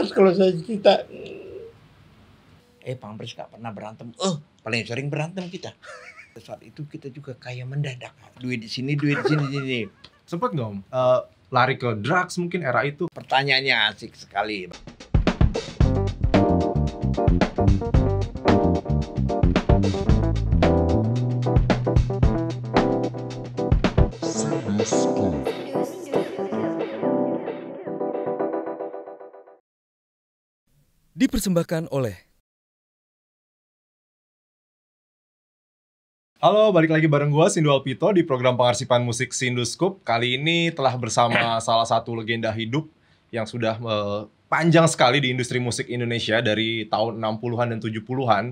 Pampers kalau saya cerita. Eh Pampers gak pernah berantem. Oh paling sering berantem kita. Saat itu kita juga kayak mendadak. Duit di sini, duit di sini, di sini. Sempet nggak om eh, lari ke drugs mungkin era itu? Pertanyaannya asik sekali. Dipersembahkan oleh Halo, balik lagi bareng gua Sindu Alpito di program pengarsipan musik Sinduscoop. Kali ini telah bersama salah satu legenda hidup yang sudah eh, panjang sekali di industri musik Indonesia dari tahun 60-an dan 70-an,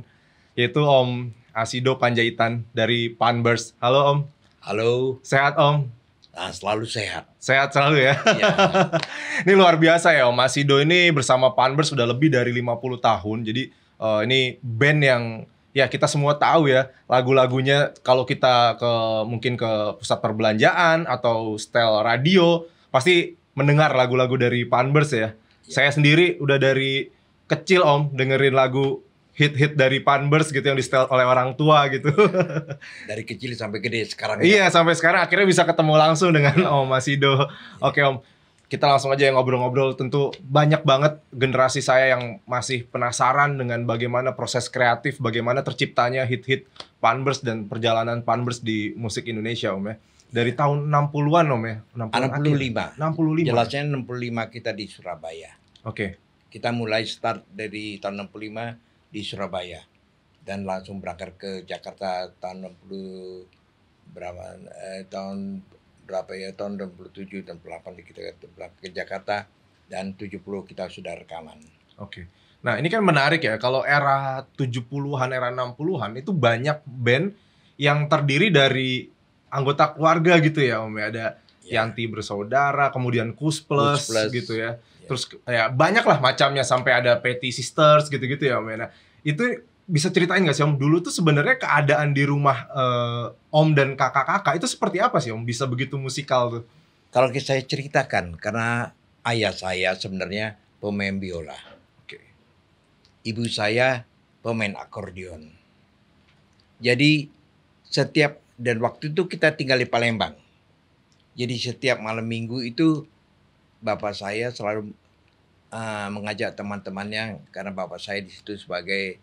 yaitu Om Asido Panjaitan dari Panbers. Halo Om, Halo, sehat Om? Nah, selalu sehat. Sehat selalu ya. Ya. ini luar biasa ya Om Asido ini bersama Panbers sudah lebih dari 50 tahun. Jadi eh, ini band yang ya kita semua tahu ya lagu-lagunya kalau kita ke mungkin ke pusat perbelanjaan atau setel radio pasti mendengar lagu-lagu dari Panbers ya. Saya sendiri udah dari kecil Om dengerin lagu hit-hit dari Panbers gitu yang di setel oleh orang tua gitu. Dari kecil sampai gede sekarang. ya. Iya sampai sekarang akhirnya bisa ketemu langsung dengan Om Asido. Oke Om, kita langsung aja yang ngobrol-ngobrol. Tentu banyak banget generasi saya yang masih penasaran dengan bagaimana proses kreatif, bagaimana terciptanya hit-hit Panbers dan perjalanan Panbers di musik Indonesia Om ya. Dari tahun 60-an Om ya. 60-an akhir. 65. 65. Jelasnya 65 kita di Surabaya. Oke. Kita mulai start dari tahun 65 di Surabaya dan langsung berangkat ke Jakarta tahun 60 berapa eh, tahun berapa ya tahun 67 dan 68 kita berangkat ke Jakarta dan 70 kita sudah rekaman. Oke. Nah, ini kan menarik ya. Kalau era 70-an, era 60-an itu banyak band yang terdiri dari anggota keluarga gitu ya, Om ya. Ada Ya. Yanti bersaudara, kemudian Kus Plus, Kus Plus. gitu ya. Ya. Terus ya banyak lah macamnya sampai ada Petty Sisters gitu-gitu ya, Om. Nah, itu bisa ceritain nggak sih Om dulu tuh sebenarnya keadaan di rumah eh, Om dan kakak-kakak itu seperti apa sih Om bisa begitu musikal tuh? Kalau saya ceritakan karena ayah saya sebenarnya pemain biola. Oke. Ibu saya pemain akordeon. Jadi setiap dan waktu itu kita tinggal di Palembang. Jadi setiap malam minggu itu bapak saya selalu uh, mengajak teman-temannya karena bapak saya di situ sebagai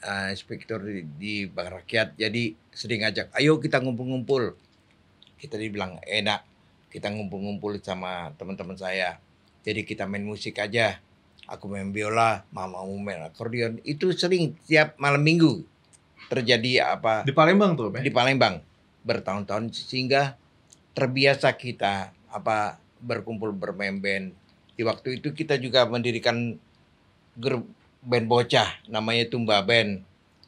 uh, inspektur di, di Bank Rakyat. Jadi sering ngajak, ayo kita ngumpul-ngumpul. Kita dibilang enak, kita ngumpul-ngumpul sama teman-teman saya. Jadi kita main musik aja. Aku main biola, mama mau main akordeon. Itu sering tiap malam minggu terjadi apa Di Palembang tuh, ya? di Palembang bertahun-tahun sehingga terbiasa kita apa berkumpul bermain band. Di waktu itu kita juga mendirikan grup band bocah namanya Tumba Band.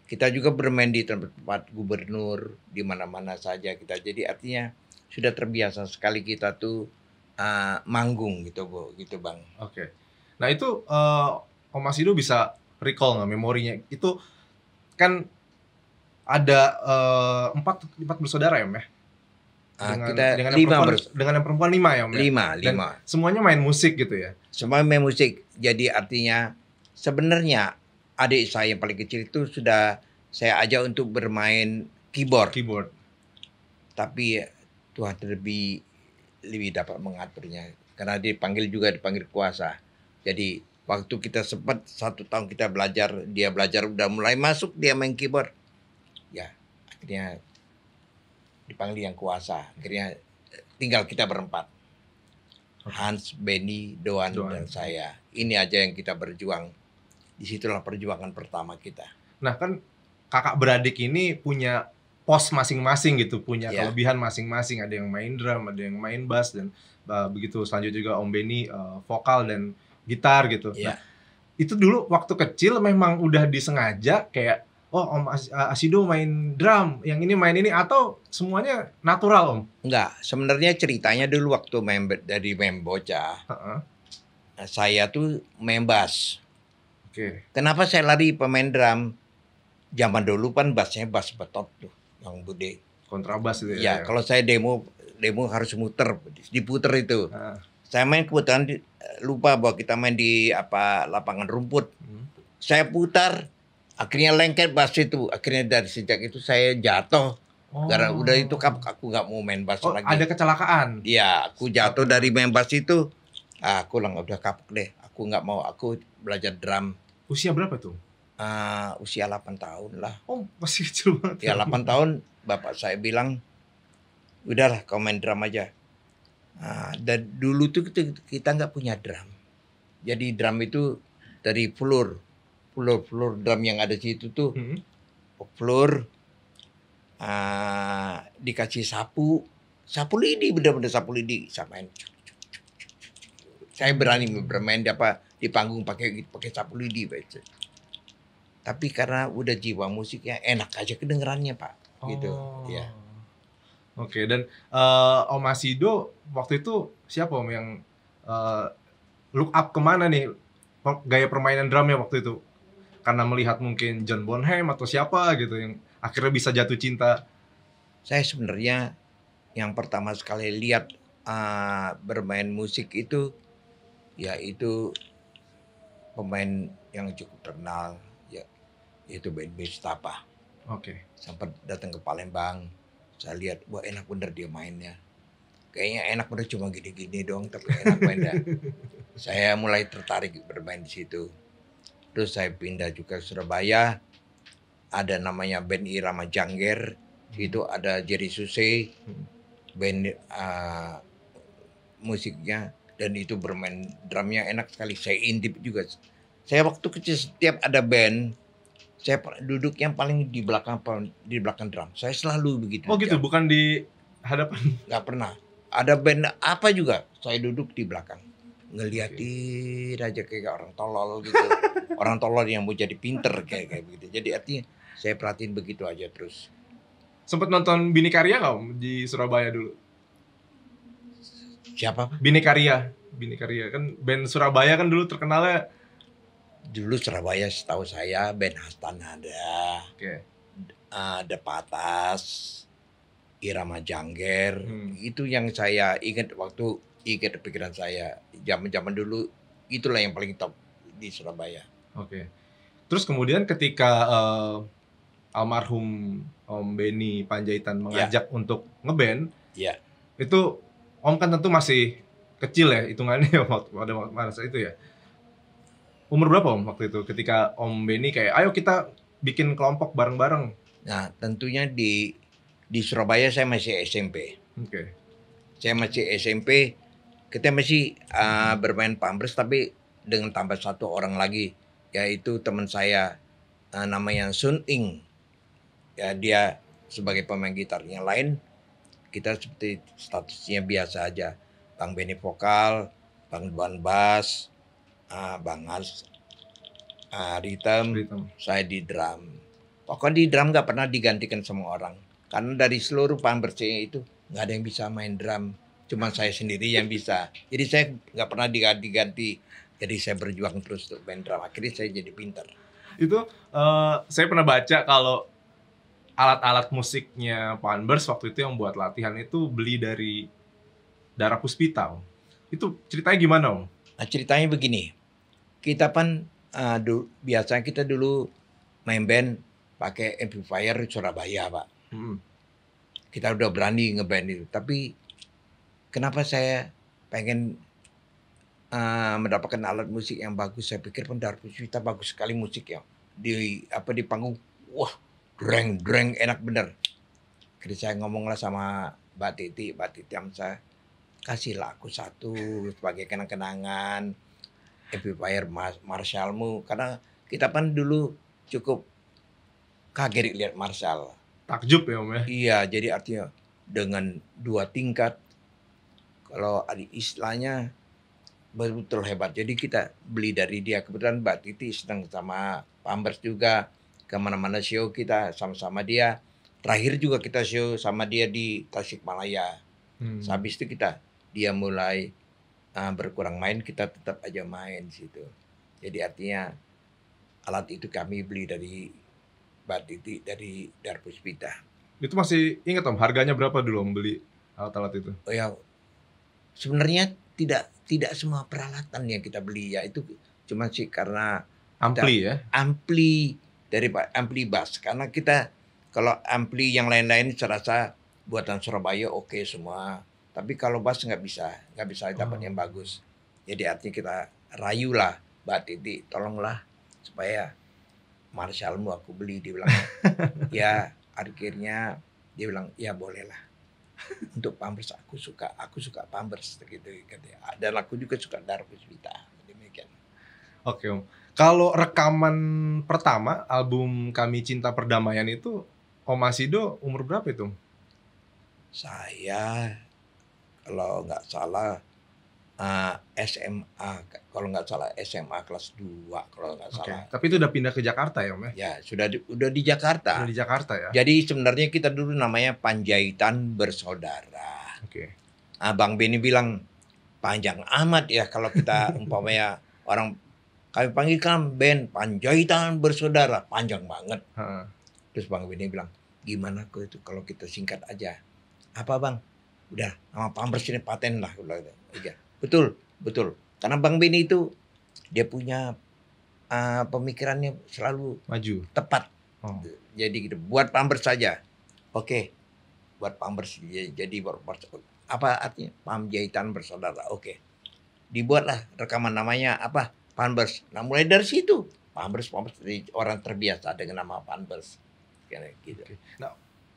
Kita juga bermain di tempat gubernur di mana-mana saja kita. Jadi artinya sudah terbiasa sekali kita tuh uh, manggung gitu, Bu, gitu, Bang. Oke. Nah itu eh, Om Asido bisa recall nggak memorinya? Itu kan ada eh, empat empat bersaudara ya ya? Ah, Dengan, kita dengan yang lima perempuan, bers- dengan yang perempuan lima ya Om ya? lima, Dan lima. semuanya main musik gitu ya? Semua main musik. Jadi artinya sebenarnya adik saya yang paling kecil itu sudah saya ajak untuk bermain keyboard. Keyboard. Tapi Tuhan lebih lebih dapat mengaturnya karena dipanggil juga dipanggil kuasa. Jadi waktu kita sempat satu tahun kita belajar, dia belajar udah mulai masuk dia main keyboard. Ya akhirnya dipanggil yang kuasa. Akhirnya tinggal kita berempat. Hans, Benny, Doan, Doan. dan saya. Ini aja yang kita berjuang. Di situlah perjuangan pertama kita. Nah kan kakak beradik ini punya pos masing-masing gitu, punya Ya. kelebihan masing-masing. Ada yang main drum, ada yang main bass dan eh, begitu selanjutnya juga Om Benny eh, vokal dan gitar gitu. Ya. Nah, itu dulu waktu kecil memang udah disengaja kayak oh Om As- Asido main drum, yang ini main ini atau semuanya natural Om? Enggak, sebenarnya ceritanya dulu waktu main dari main bocah, Heeh. nah, saya tuh main bass. Oke. Kenapa saya lari pemain drum? Zaman dulu kan bassnya bass betot tuh, yang bude. Kontrabas itu Ya, ya. kalau saya demo demo harus muter, diputer itu. Heeh. Saya main kebetulan lupa bahwa kita main di apa lapangan rumput. Hmm. Saya putar, akhirnya lengket bass itu. Akhirnya dari sejak itu saya jatuh. Karena udah itu aku nggak mau main bass Oh, lagi. ada kecelakaan. Iya, aku jatuh dari main bass itu. Ah, aku lang udah kapok deh. Aku nggak mau. Aku belajar drum. Usia berapa tuh? Ah, usia 8 tahun lah. Oh, masih kecil banget. Ya 8 tahun bapak saya bilang, udahlah kau main drum aja. Nah, dan dulu tuh kita nggak punya drum. Jadi drum itu dari floor, floor, floor drum yang ada di situ tuh Hmm. floor ah, dikasih sapu, sapu lidi bener-bener sapu lidi saya main. Saya berani bermain di apa di panggung pakai pakai sapu lidi Pak. Tapi karena udah jiwa musiknya enak aja kedengerannya Pak. Gitu, Oh. ya. Oke, dan eh, Om Asido waktu itu siapa Om yang eh, look up ke mana nih gaya permainan drumnya waktu itu? Karena melihat mungkin John Bonham atau siapa gitu yang akhirnya bisa jatuh cinta. Saya sebenarnya yang pertama sekali lihat ah, bermain musik itu yaitu pemain yang cukup terkenal ya yaitu Ben Mustafa. Oke. sempat datang ke Palembang saya lihat wah enak bener dia mainnya kayaknya enak bener cuma gini-gini doang tapi enak mainnya saya mulai tertarik bermain di situ terus saya pindah juga ke Surabaya. Ada namanya band Irama Jangger. Itu ada Jerry Suse Hmm. band ah, musiknya. Dan itu bermain drumnya enak sekali. Saya intip juga. Saya waktu kecil setiap ada band saya duduk yang paling di belakang di belakang drum. Saya selalu begitu. Oh gitu, bukan di hadapan. nggak pernah. Ada band apa juga? Saya duduk di belakang. Ngeliatin aja kayak orang tolol gitu orang tolol yang mau jadi pinter kayak kayak begitu jadi artinya saya perhatiin begitu aja terus Sempet nonton Bini Karya nggak Om di Surabaya dulu? siapa Pak? Bini Karya, Bini Karya kan band Surabaya kan dulu terkenalnya. dulu Surabaya setahu saya band Hastan ada Oke. ada Patas Irama Jangger Hmm. itu yang saya ingat waktu ingat pikiran saya zaman zaman dulu itulah yang paling top di Surabaya Oke. Terus kemudian ketika eh, almarhum Om Benny Panjaitan mengajak untuk ngeband, Ya. itu Om kan tentu masih kecil ya hitungannya waktu pada masa itu ya. Umur berapa Om waktu itu ketika Om Benny kayak ayo kita bikin kelompok bareng-bareng. nah tentunya di di Surabaya saya masih SMP Oke. saya masih SMP kita masih uh, bermain pambers tapi dengan tambah satu orang lagi yaitu teman saya uh, namanya Sun Ing ya dia sebagai pemain gitar yang lain kita seperti statusnya biasa aja Bang Benny vokal Bang Duan bass uh, Bang As uh, rhythm Rhythm. saya di drum. Pokoknya di drum nggak pernah digantikan sama orang. Karena dari seluruh pambersnya itu nggak ada yang bisa main drum. Cuma saya sendiri yang bisa. Jadi saya nggak pernah diganti-ganti. Jadi saya berjuang terus untuk main drum. Akhirnya saya jadi pinter. Itu eh, saya pernah baca kalau alat-alat musiknya Panbers waktu itu yang buat latihan itu beli dari Dara Puspita. Om. Itu ceritanya gimana Om? Nah ceritanya begini. Kita kan uh, du- biasanya kita dulu main band pakai amplifier Surabaya pak. Hmm. kita udah berani ngeband itu. Tapi kenapa saya pengen uh, mendapatkan alat musik yang bagus? Saya pikir Pendar Puspita bagus sekali musik ya. Di apa di panggung, wah, dreng dreng enak bener. Jadi saya ngomong lah sama Mbak Titi, Mbak Titi Amsa, kasihlah aku satu sebagai kenang-kenangan amplifier Marshallmu karena kita kan dulu cukup kaget lihat Marshall. Takjub ya Om ya. Iya, jadi artinya dengan dua tingkat, kalau ada istilahnya betul-betul hebat. Jadi kita beli dari dia. Kebetulan Mbak Titi sedang sama Pampers juga. Ke mana-mana show kita sama-sama dia. Terakhir juga kita show sama dia di Tasikmalaya. Hmm. Habis itu kita dia mulai uh, berkurang main, kita tetap aja main situ. Jadi artinya alat itu kami beli dari Mbak Titi dari Darpuspita. Itu masih ingat Om harganya berapa dulu Om beli alat-alat itu? Oh ya, sebenarnya tidak tidak semua peralatan yang kita beli ya itu cuma sih karena Ampli ya. ampli dari ampli bass karena kita kalau ampli yang lain-lain saya rasa buatan Surabaya oke semua. Tapi kalau bass nggak bisa nggak bisa dapat Oh. yang bagus. Jadi artinya kita rayulah Mbak Titi. Tolonglah supaya Marshallmu aku beli dia bilang. Ya akhirnya dia bilang ya bolehlah untuk Pampers aku suka aku suka Pampers gitu katanya dan aku juga suka Darvis Vita demikian Oke Om. Kalau rekaman pertama album Kami Cinta Perdamaian itu Om Asido umur berapa itu? Saya kalau nggak salah eh, SMA kalau nggak salah SMA kelas 2 kalau nggak Oke. salah. Tapi itu udah pindah ke Jakarta ya Om ya? Ya, sudah di, udah di Jakarta. Udah di Jakarta ya? Jadi sebenarnya kita dulu namanya Panjaitan Bersaudara. Oke. Abang Beni bilang panjang amat ya kalau kita umpamanya orang kami panggil kan band Panjaitan Bersaudara, panjang banget. Heeh. Terus Bang Beni bilang, gimana kok itu kalau kita singkat aja? Apa Bang? Udah, nama Pampers ini paten lah. Gua bilang gitu. Iya, betul, betul. Karena Bang Beni itu dia punya uh, pemikirannya selalu Maju. tepat. Oh. Jadi gitu, buat Pampers saja. Oke, buat Pampers. Ya, Jadi buat Pampers. Apa artinya? Pam jahitan bersaudara. Oke. Dibuatlah rekaman namanya apa? Pampers. Nah mulai dari situ Pampers, Pampers. Orang terbiasa dengan nama Pampers. Gitu.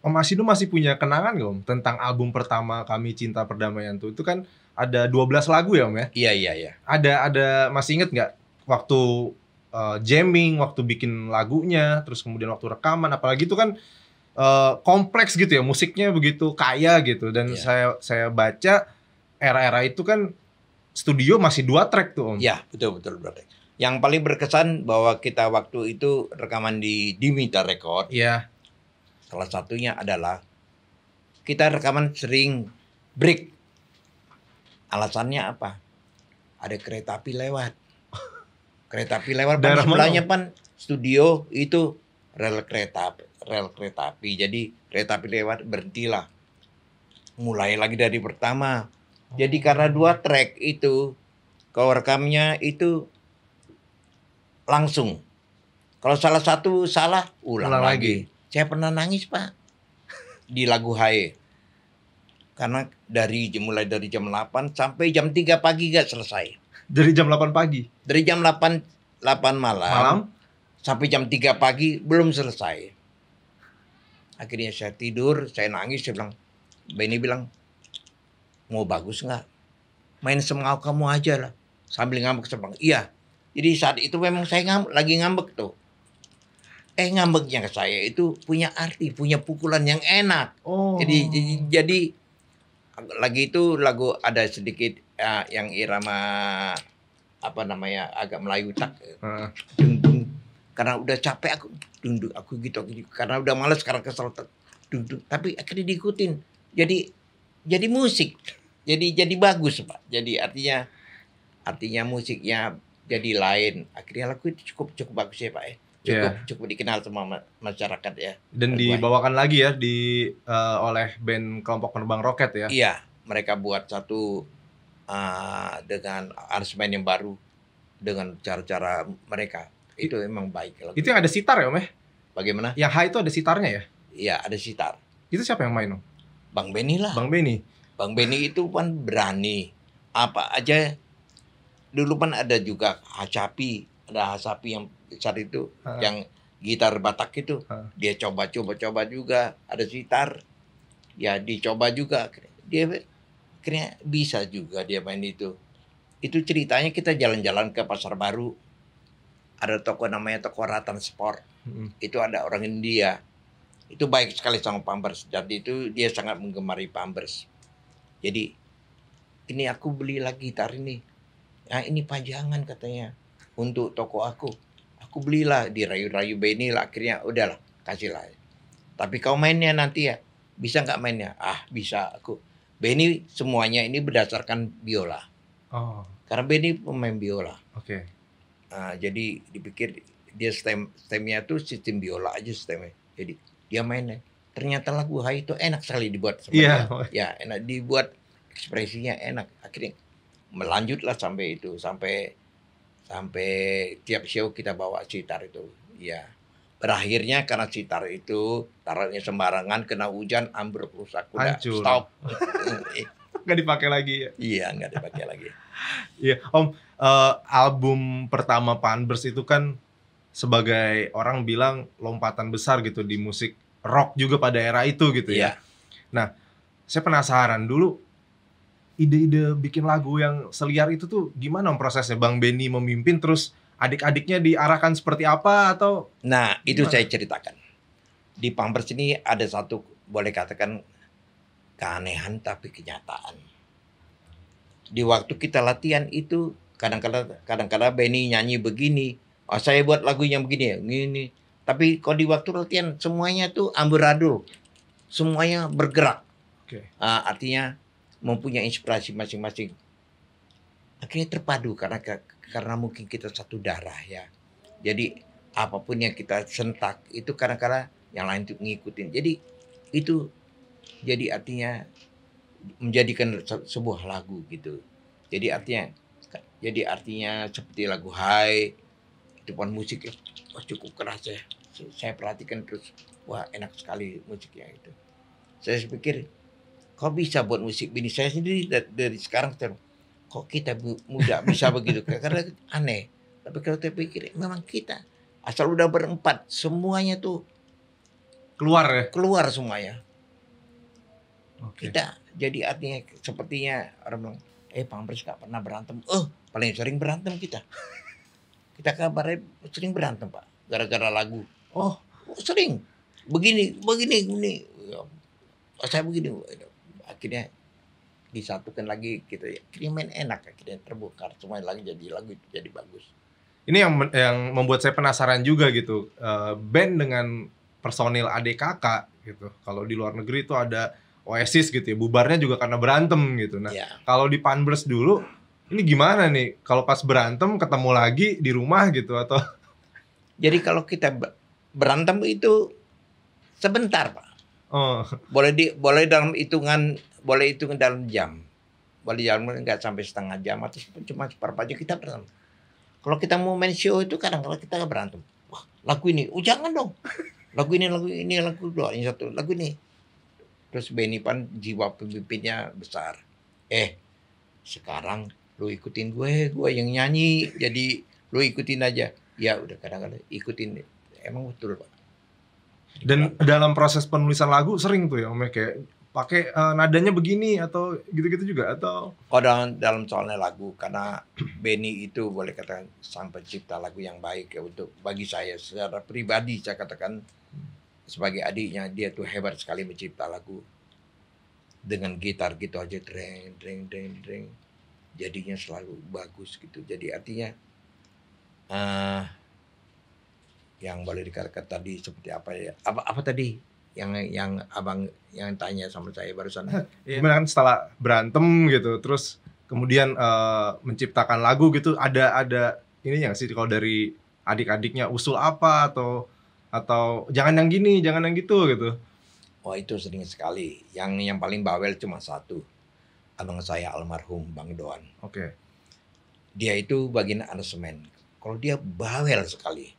Om Asido masih punya kenangan gak Om tentang album pertama Kami Cinta Perdamaian tuh? Itu kan ada 12 lagu ya Om ya? Iya, iya, iya. Ada ada masih inget nggak waktu uh, jamming, waktu bikin lagunya, terus kemudian waktu rekaman, apalagi itu kan uh, kompleks gitu ya musiknya begitu kaya gitu dan Iya. saya saya baca era-era itu kan studio masih dua track tuh Om. Iya, betul, betul, betul. Yang paling berkesan bahwa kita waktu itu rekaman di Dimita Record. Iya. Salah satunya adalah kita rekaman sering break. Alasannya apa? Ada kereta api lewat. Kereta api lewat Daerah sebelahnya pan studio itu rel kereta api, rel kereta api. Jadi kereta api lewat berhentilah. Mulai lagi dari pertama. Jadi karena dua track itu kalau rekamnya itu langsung. Kalau salah satu salah ulang, Ulang lagi. Saya pernah nangis pak di lagu Hae. Karena dari mulai dari jam 8 sampai jam 3 pagi gak selesai. Dari jam 8 pagi. Dari jam 8 8 malam, Malam. sampai jam 3 pagi belum selesai. Akhirnya saya tidur, saya nangis, saya bilang, Benny bilang, mau bagus nggak? Main semau kamu aja lah. Sambil ngambek saya bilang, iya. Jadi saat itu memang saya ngam, lagi ngambek tuh. Eh ngambeknya ke saya itu punya arti, punya pukulan yang enak. Oh. Jadi, jadi jadi lagi itu lagu ada sedikit ya, yang irama apa namanya agak Melayu tak Heeh. dung dung. Karena udah capek aku dung dung aku gitu aku gitu. karena udah males sekarang kesel dung dung. Tapi akhirnya diikutin. Jadi jadi musik. Jadi jadi bagus pak. Jadi artinya artinya musiknya jadi lain. Akhirnya lagu itu cukup cukup bagus ya pak ya cukup Iya. cukup dikenal sama ma- masyarakat ya Dan dibawakan lagi ya di eh, oleh band kelompok penerbang roket ya. Iya, mereka buat satu uh, dengan aransemen yang baru dengan cara-cara mereka. Itu emang baik. lagu. Itu yang ada sitar ya Om ya? Bagaimana? Yang high itu ada sitarnya ya? Iya, ada sitar. Itu siapa yang main Om? Bang Beni lah. Bang Benny. Bang Beni itu kan berani. Apa aja. Dulu kan ada juga Hasapi. Ada Hasapi yang besar itu. Ha. Yang gitar Batak itu. Ha. Dia coba-coba-coba juga. Ada sitar. Ya dicoba juga. Dia akhirnya bisa juga dia main itu. Itu ceritanya kita jalan-jalan ke Pasar Baru. Ada toko namanya toko Ratan Sport. Mm-mm. Itu ada orang India. Itu baik sekali sama Pampers. Jadi itu dia sangat menggemari Pampers. Jadi ini aku beli lagi gitar ini. Nah ini pajangan katanya untuk toko aku. Aku belilah di rayu-rayu Benny lah akhirnya udahlah kasihlah. Tapi kau mainnya nanti ya bisa nggak mainnya? Ah bisa aku. Benny semuanya ini berdasarkan biola. Oh, Karena Benny pemain biola. oke. Nah, jadi dipikir dia stem stemnya tuh sistem biola aja stemnya. Jadi dia mainnya. Ternyata lagu Hai itu enak sekali dibuat Iya. dia. Ya enak dibuat ekspresinya enak. Akhirnya melanjutlah sampai itu sampai sampai tiap show kita bawa sitar itu ya berakhirnya karena sitar itu taruhnya sembarangan kena hujan ambruk rusak udah Hancur. stop Nggak dipakai lagi ya. iya nggak dipakai lagi Iya, Om, eh, album pertama Panbers itu kan sebagai orang bilang lompatan besar gitu di musik rock juga pada era itu gitu ya. Iya. Saya penasaran dulu ide-ide bikin lagu yang seliar itu tuh gimana om prosesnya? Bang Benny memimpin terus adik-adiknya diarahkan seperti apa atau Nah, itu Gimana? saya ceritakan. Di Pampers ini ada satu boleh katakan keanehan tapi kenyataan. Di waktu kita latihan itu kadang-kadang kadang-kadang Benny nyanyi begini, oh, saya buat lagunya begini ya, gini. Tapi kalau di waktu latihan semuanya tuh amburadul. Semuanya bergerak. Oke. Ah, artinya mempunyai inspirasi masing-masing. Akhirnya terpadu karena karena mungkin kita satu darah ya. Jadi apa pun yang kita sentak itu kadang-kadang yang lain tuh ngikutin. Jadi itu jadi artinya menjadikan se- sebuah lagu gitu. Jadi artinya jadi artinya seperti lagu Hai pun musiknya wah, cukup keras ya. Saya perhatikan terus wah enak sekali musiknya itu. Saya pikir kok bisa buat musik ini saya sendiri da- dari, sekarang ter- kok kita muda bisa begitu karena aneh. Tapi kalau saya pikir memang kita asal udah berempat semuanya tuh keluar ya? keluar semuanya. Oke. Kita jadi artinya sepertinya orang bilang, eh Pampers gak pernah berantem. Oh, paling sering berantem kita. Kita kabarnya sering berantem pak, gara-gara lagu. Oh, sering. Begini, begini, begini. Ya, Oh, saya begini. Akhirnya disatukan lagi kita akhirnya main enak akhirnya terbongkar semua lagi jadi lagu itu jadi bagus ini yang yang membuat saya penasaran juga gitu. Eh, band dengan personil kakak gitu. Kalau di luar negeri itu ada Oasis gitu ya. Bubarnya juga karena berantem gitu. Nah, ya kalau di Panbers dulu ini gimana nih? Kalau pas berantem ketemu lagi di rumah gitu atau jadi kalau kita be- berantem itu sebentar pak oh, boleh di boleh dalam hitungan boleh hitungan dalam jam. Boleh jam nggak sampai setengah jam atau cuma seperempat jam kita berantem. Kalau kita mau main show itu kadang-kadang kita berantem. Wah lagu ini oh jangan dong. Lagu ini lagu ini lagu dua ini satu lagu ini. Terus Benny Pan jiwa pemimpinnya besar. Eh sekarang lu ikutin gue gue yang nyanyi jadi lu ikutin aja. Ya udah kadang-kadang ikutin. Emang betul pak. Dan dalam proses penulisan lagu sering tuh ya Om ya, kayak pakai eh, nadanya begini atau gitu-gitu juga atau? Oh dalam, dalam soalnya lagu karena Benny itu boleh katakan sang pencipta lagu yang baik ya untuk bagi saya. Secara pribadi saya katakan sebagai adiknya dia tuh hebat sekali mencipta lagu. Dengan gitar gitu aja dreng dreng dreng dreng. Jadinya selalu bagus gitu. Jadi artinya eh yang boleh dikatakan tadi seperti apa ya? Apa apa tadi yang yang abang yang tanya sama saya barusan gimana kan setelah berantem gitu terus kemudian eh, menciptakan lagu gitu ada ada ini nggak sih kalau dari adik-adiknya usul apa atau atau jangan yang gini jangan yang gitu gitu Oh itu sering sekali. Yang yang paling bawel cuma satu. Abang saya almarhum Bang Doan. oke Dia itu bagian aransemen. Kalau dia bawel sekali.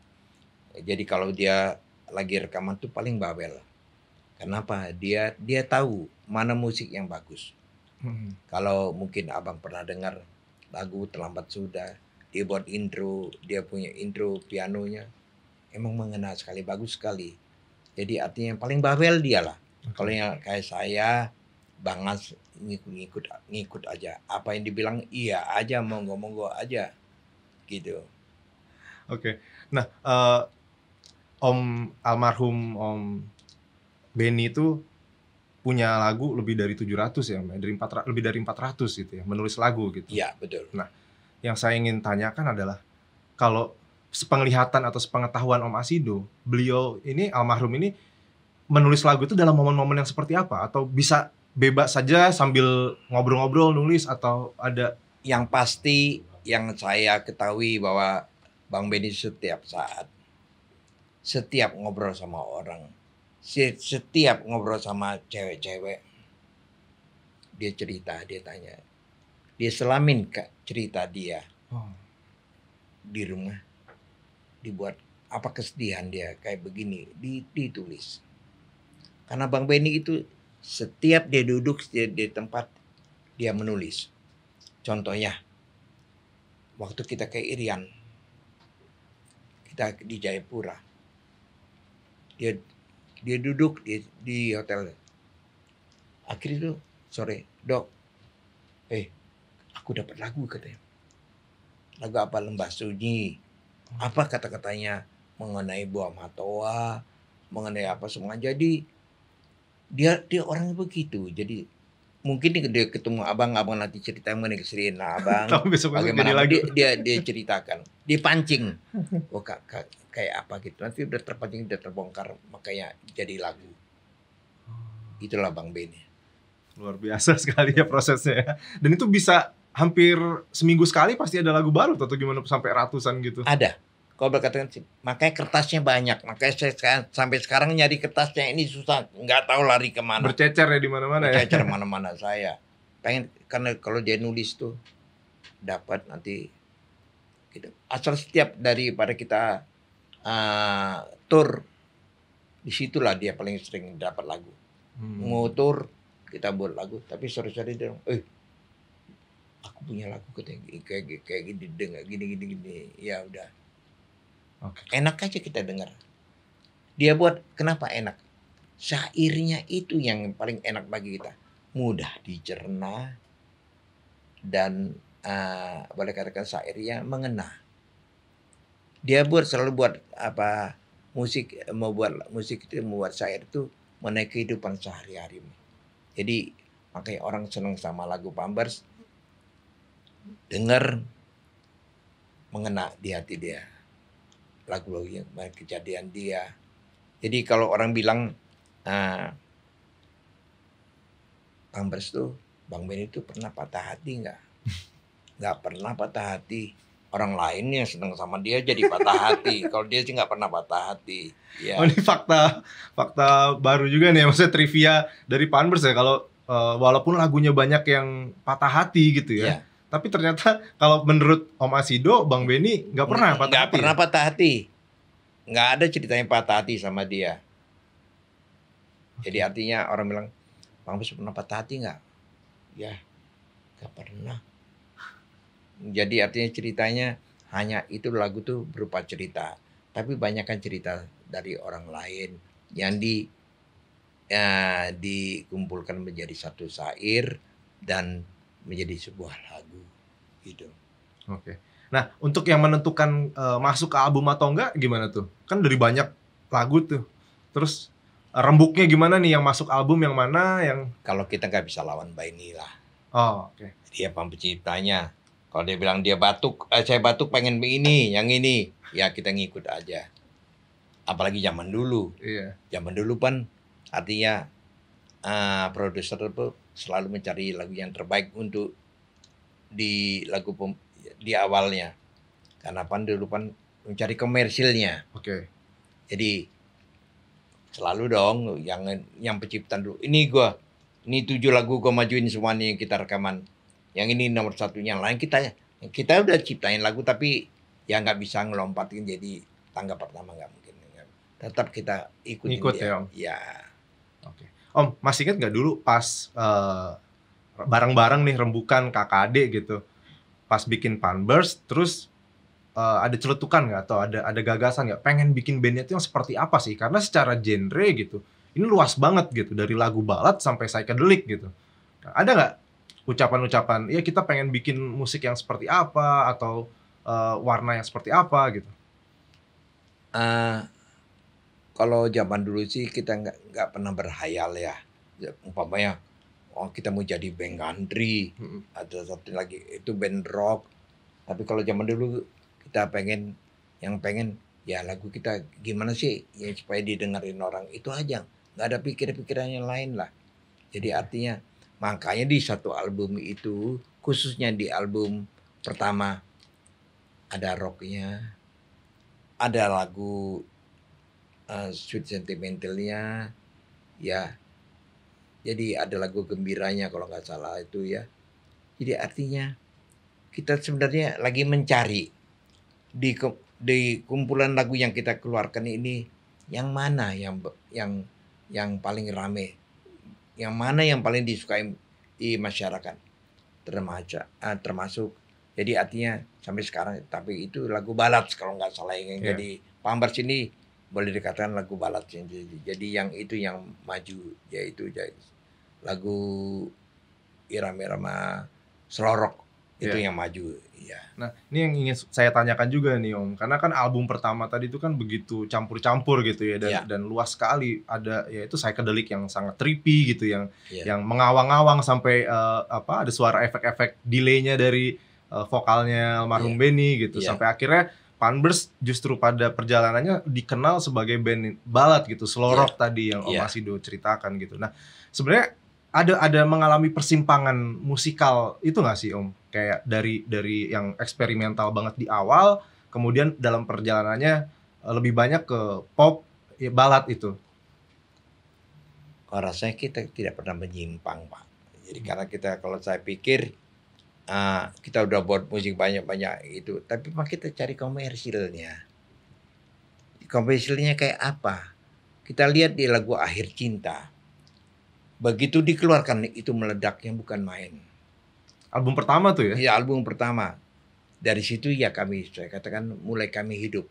Jadi kalau dia lagi rekaman tuh paling bawel. Kenapa? Dia dia tahu mana musik yang bagus. Hmm. Kalau mungkin abang pernah dengar lagu terlambat sudah, dia buat intro, dia punya intro pianonya, emang mengena sekali, bagus sekali. Jadi artinya yang paling bawel dia lah. Kalau yang kayak saya, bangas ngikut-ngikut ngikut aja. Apa yang dibilang iya aja, monggo-monggo aja, gitu. Oke. Nah, eh, Om almarhum Om Benny itu punya lagu lebih dari 700 ya, ya? dari 400 lebih dari 400 gitu ya, menulis lagu gitu. Iya betul. Yang saya ingin tanyakan adalah kalau sepenglihatan atau sepengetahuan Om Asido, beliau ini almarhum ini menulis lagu itu dalam momen-momen yang seperti apa atau bisa bebas saja sambil ngobrol-ngobrol nulis atau ada Yang pasti yang saya ketahui bahwa Bang Benny setiap saat, setiap ngobrol sama orang, setiap ngobrol sama cewek-cewek, dia cerita, dia tanya, dia selamin kak cerita dia. Oh. di rumah dibuat apa kesedihan dia kayak begini di- ditulis. Karena bang Benny itu setiap dia duduk di, di tempat dia menulis. Contohnya waktu kita ke Irian kita di Jayapura dia dia duduk di di hotel akhirnya tuh sore dok. Eh aku dapat lagu katanya. Lagu apa lembah sunyi apa kata-katanya mengenai buah matoa mengenai apa semua. Jadi dia dia orangnya begitu. Jadi mungkin dia- ketemu abang abang nanti cerita mengenai kesedihan nah, abang. Tapi besok bagaimana dia, dia dia ceritakan. Dipancing oh kak, kak- kayak apa gitu. Nanti udah terpancing udah terbongkar makanya jadi lagu. Itulah bang Benny Luar biasa sekali ya prosesnya ya. Dan itu bisa hampir seminggu sekali pasti ada lagu baru atau gimana sampai ratusan gitu. ada kalau berkatakan sih, makanya kertasnya banyak. Makanya saya sekarang- sampai sekarang nyari kertasnya ini susah. Nggak tahu lari ke mana. Bercecer ya di mana-mana ya. Bercecer mana-mana saya. Pengen karena kalau dia nulis tuh dapat nanti gitu asal setiap daripada kita uh, tur di situlah dia paling sering dapat lagu. Hmm. mau tur kita buat lagu tapi sore-sore dia eh aku punya lagu katanya kayak kayak gini dengar gini gini gini. Ya udah Oke. enak aja kita dengar. Dia buat kenapa enak? Syairnya itu yang paling enak bagi kita. Mudah dicerna dan eh, boleh katakan syairnya mengena. Dia buat selalu buat apa musik mau buat musik itu membuat syair itu mengenai kehidupan sehari-hari. Jadi makanya orang senang sama lagu Pampers. Dengar mengena di hati dia lagu-lagu yang kejadian dia jadi kalau orang bilang ah, Pampers tuh Bang Ben itu pernah patah hati nggak? Nggak pernah patah hati. Orang lain yang senang sama dia jadi patah hati. Kalau dia sih nggak pernah patah hati. Ya. Oh ini fakta fakta baru juga nih maksudnya trivia dari Panbers ya kalau eh, walaupun lagunya banyak yang patah hati gitu ya. Ya. Tapi ternyata kalau menurut Om Asido, Bang Benny nggak pernah patah Nggak hati. pernah ya? patah hati. Nggak ada ceritanya patah hati sama dia. Jadi artinya orang bilang, Bang Bes pernah patah hati nggak? Ya, nggak pernah. Jadi artinya ceritanya hanya itu lagu tuh berupa cerita. Tapi banyak kan cerita dari orang lain yang di ya, dikumpulkan menjadi satu syair dan menjadi sebuah lagu gitu. Oke. Nah, untuk yang menentukan eh, masuk ke album atau enggak gimana tuh? Kan dari banyak lagu tuh. Terus eh, rembuknya gimana nih yang masuk album yang mana yang Kalau kita nggak bisa lawan Baini lah. Oh, oke. dia penciptanya. Kalau dia bilang dia batuk, eh, saya batuk pengen ini, yang ini, ya kita ngikut aja. Apalagi zaman dulu, Iya. zaman dulu kan artinya eh, produser itu selalu mencari lagu yang terbaik untuk di lagu pem- di awalnya. Karena pan dulu pan mencari komersilnya. Oke. Jadi selalu dong yang yang penciptaan dulu. Ini gua, ini tujuh lagu gua majuin semuanya yang kita rekaman. Yang ini nomor satunya. Yang lain kita kita udah ciptain lagu tapi ya nggak bisa ngelompatin jadi tangga pertama nggak mungkin. Tetap kita ikutin Ngikut dia. ya, Om? Ya. Om, masih ingat nggak dulu pas eh, bareng-bareng nih rembukan KKD gitu, pas bikin Panburst, terus eh, ada celetukan nggak atau ada ada gagasan nggak pengen bikin bandnya itu yang seperti apa sih? Karena secara genre gitu, ini luas banget gitu dari lagu balad sampai psychedelic gitu. Nah, ada nggak ucapan-ucapan, ya kita pengen bikin musik yang seperti apa atau eh, warna yang seperti apa gitu? Eh, kalau zaman dulu sih kita nggak nggak pernah berhayal ya. Ya, Umpamanya, oh kita mau jadi band country, Mm-mm. ada satu lagi itu band rock. Tapi kalau zaman dulu kita pengen yang pengen ya lagu kita gimana sih ya supaya didengarin orang itu aja. nggak ada pikir-pikiran yang lain lah. Jadi artinya makanya di satu album itu khususnya di album pertama ada rocknya, ada lagu eh, sweet sentimentalnya, ya. Jadi ada lagu gembiranya kalau nggak salah itu ya. Jadi artinya kita sebenarnya lagi mencari di di kumpulan lagu yang kita keluarkan ini yang mana yang yang yang paling rame, yang mana yang paling disukai di masyarakat termasuk ah, termasuk jadi artinya sampai sekarang tapi itu lagu balad kalau nggak salah yang Iya. jadi Pambers ini boleh dikatakan lagu balad jadi, jadi yang itu yang maju yaitu jadi lagu irama-irama selorok itu Iya. yang maju ya Nah, ini yang ingin saya tanyakan juga nih Om, karena kan album pertama tadi itu kan begitu campur-campur gitu ya dan Iya. dan luas sekali ada ya itu psychedelic yang sangat trippy gitu yang Iya. yang mengawang-awang sampai eh, apa ada suara efek-efek delaynya dari eh, vokalnya almarhum Iya. Benny gitu Iya. sampai akhirnya Panbers justru pada perjalanannya dikenal sebagai band balad gitu, slow rock tadi yang Om. Asido ceritakan gitu. Nah, sebenarnya ada ada mengalami persimpangan musikal itu nggak sih Om? Kayak dari dari yang eksperimental banget di awal, kemudian dalam perjalanannya eh, lebih banyak ke pop, ya, balad itu. kalau rasanya kita tidak pernah menyimpang pak jadi karena kita kalau saya pikir ah, kita udah buat musik banyak-banyak itu tapi pak kita cari komersilnya. Komersilnya kayak apa? Kita lihat di lagu akhir cinta. Begitu dikeluarkan itu meledaknya bukan main. Album pertama tuh ya. ya album pertama. Dari situ ya kami saya katakan mulai kami hidup.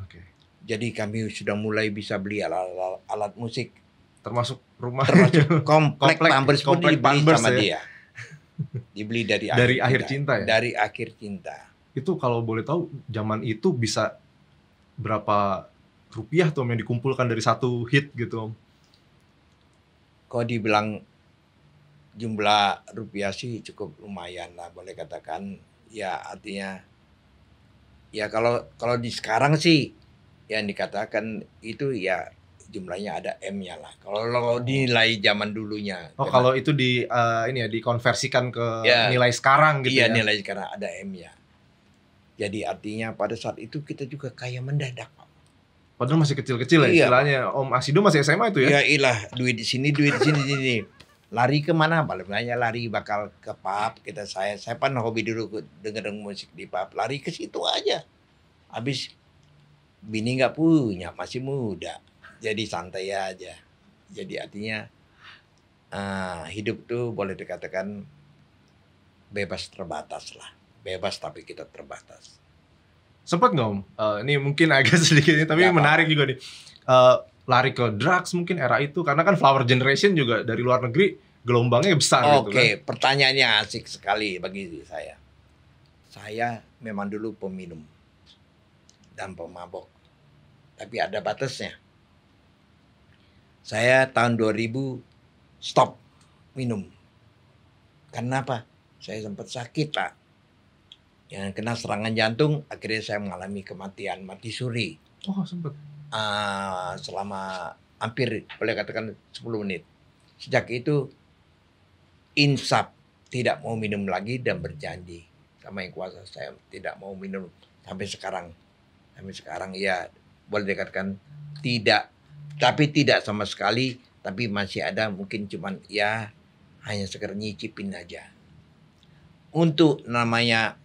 Oke. jadi kami sudah mulai bisa beli alat, alat musik. Termasuk rumah. Termasuk komplek, Komplek- Pampers pun komplek dibeli Pampers sama ya. dia. Dibeli dari Dari akhir cinta ya? Dari akhir cinta. itu kalau boleh tahu zaman itu bisa berapa rupiah tuh yang dikumpulkan dari satu hit gitu Om? Kalau dibilang jumlah rupiah sih cukup lumayan lah boleh katakan ya artinya ya kalau kalau di sekarang sih yang dikatakan itu ya jumlahnya ada M-nya lah. Kalau kalau dinilai zaman dulunya. Oh Karena- kalau itu di eh, ini ya dikonversikan ke Ya. nilai sekarang gitu iya ya. nilai sekarang ada M-nya. Jadi artinya pada saat itu kita juga kaya mendadak. Pak. Padahal masih kecil-kecil ya Iya. istilahnya. Om Asido masih SMA itu ya? Ya ilah duit di sini, duit di sini, di sini. Lari ke mana? Paling banyak lari bakal ke pub. Kita saya, saya pan hobi dulu dengerin musik di pub. Lari ke situ aja. Habis bini nggak punya, masih muda. Jadi santai aja. Jadi artinya ah, hidup tuh boleh dikatakan bebas terbatas lah. Bebas tapi kita terbatas. Sempet nggak Om? Eh, ini mungkin agak sedikit ini, tapi apa-apa. menarik juga nih. Eh, lari ke drugs mungkin era itu karena kan Flower Generation juga dari luar negeri gelombangnya besar gitu Oke, kan. pertanyaannya asik sekali bagi saya. Saya memang dulu peminum dan pemabok. Tapi ada batasnya. Saya tahun 2000 stop minum. Karena apa? Saya sempat sakit, Pak. Yang kena serangan jantung, akhirnya saya mengalami kematian, mati suri. Oh sempet. Ah, selama hampir boleh katakan 10 menit. Sejak itu insaf tidak mau minum lagi dan berjanji sama yang kuasa saya tidak mau minum sampai sekarang. Sampai sekarang ya boleh dikatakan tidak tapi tidak sama sekali tapi masih ada mungkin cuman ya hanya sekedar nyicipin aja. Untuk namanya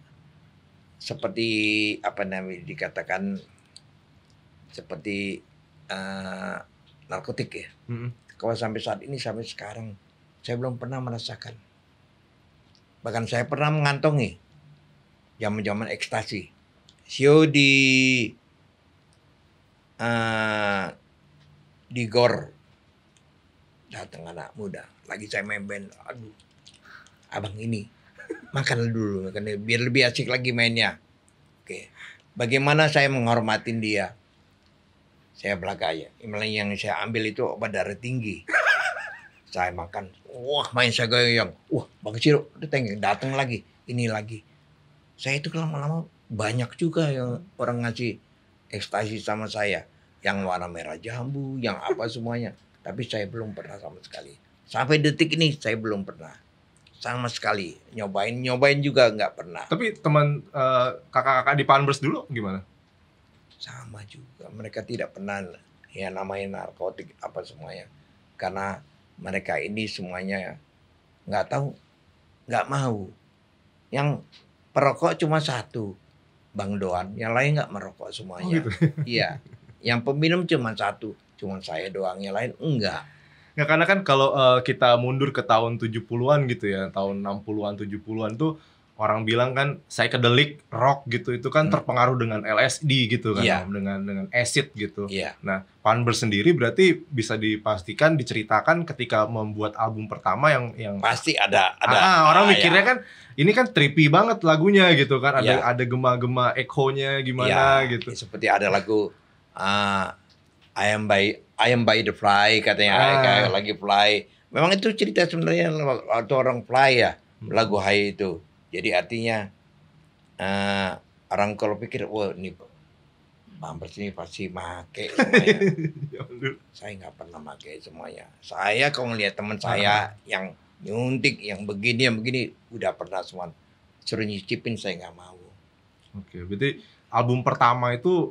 seperti apa namanya dikatakan seperti eh, narkotik ya. Mm-mm. Kalau sampai saat ini sampai sekarang saya belum pernah merasakan. Bahkan saya pernah mengantongi zaman-zaman ekstasi. Sio di eh, di gor. Datang anak muda. Lagi saya main band. Aduh abang ini makan dulu makan biar lebih asik lagi mainnya. Oke bagaimana saya menghormatin dia? Saya belaka aja. Yang saya ambil itu obat darah tinggi. Saya makan. Wah main saya goyang. Wah bang Ciro datang datang lagi. Ini lagi. Saya itu lama-lama banyak juga yang orang ngasih ekstasi sama saya yang warna merah jambu yang apa semuanya tapi saya belum pernah sama sekali sampai detik ini saya belum pernah sama sekali nyobain nyobain juga nggak pernah Tapi teman eh, kakak-kakak di Panbers dulu gimana? sama juga mereka tidak pernah ya namanya narkotik apa semuanya karena mereka ini semuanya nggak tahu nggak mau yang perokok cuma satu, Bang Doan. Yang lain nggak merokok Oh semuanya. gitu. Iya. Yang peminum cuma satu, cuma saya doang. Yang lain enggak. Ya karena kan kalau eh, kita mundur ke tahun 70-an gitu ya, tahun 60-an 70-an tuh orang bilang kan psychedelic rock gitu itu kan Hmm. terpengaruh dengan LSD gitu kan. Om, dengan dengan acid gitu. Iya. Nah, Panber sendiri berarti bisa dipastikan diceritakan ketika membuat album pertama yang yang Pasti ada ada. Ah, orang ah, mikirnya ya. kan ini kan trippy banget lagunya gitu kan, ada Iya. ada gema-gema echonya gimana Ya, gitu. Seperti ada lagu ah, I am by I am by the fly katanya Ah. kayak lagi fly. Memang itu cerita sebenarnya waktu orang fly ya Hmm. lagu Hai itu. Jadi artinya eh, orang kalau pikir wah ini Pampers ini pasti make semuanya. Ya saya nggak pernah pakai semuanya. Saya kalau ngelihat teman saya yang nyuntik, yang begini, yang begini, udah pernah semua. Suruh nyicipin saya nggak mau. Oke, berarti album pertama itu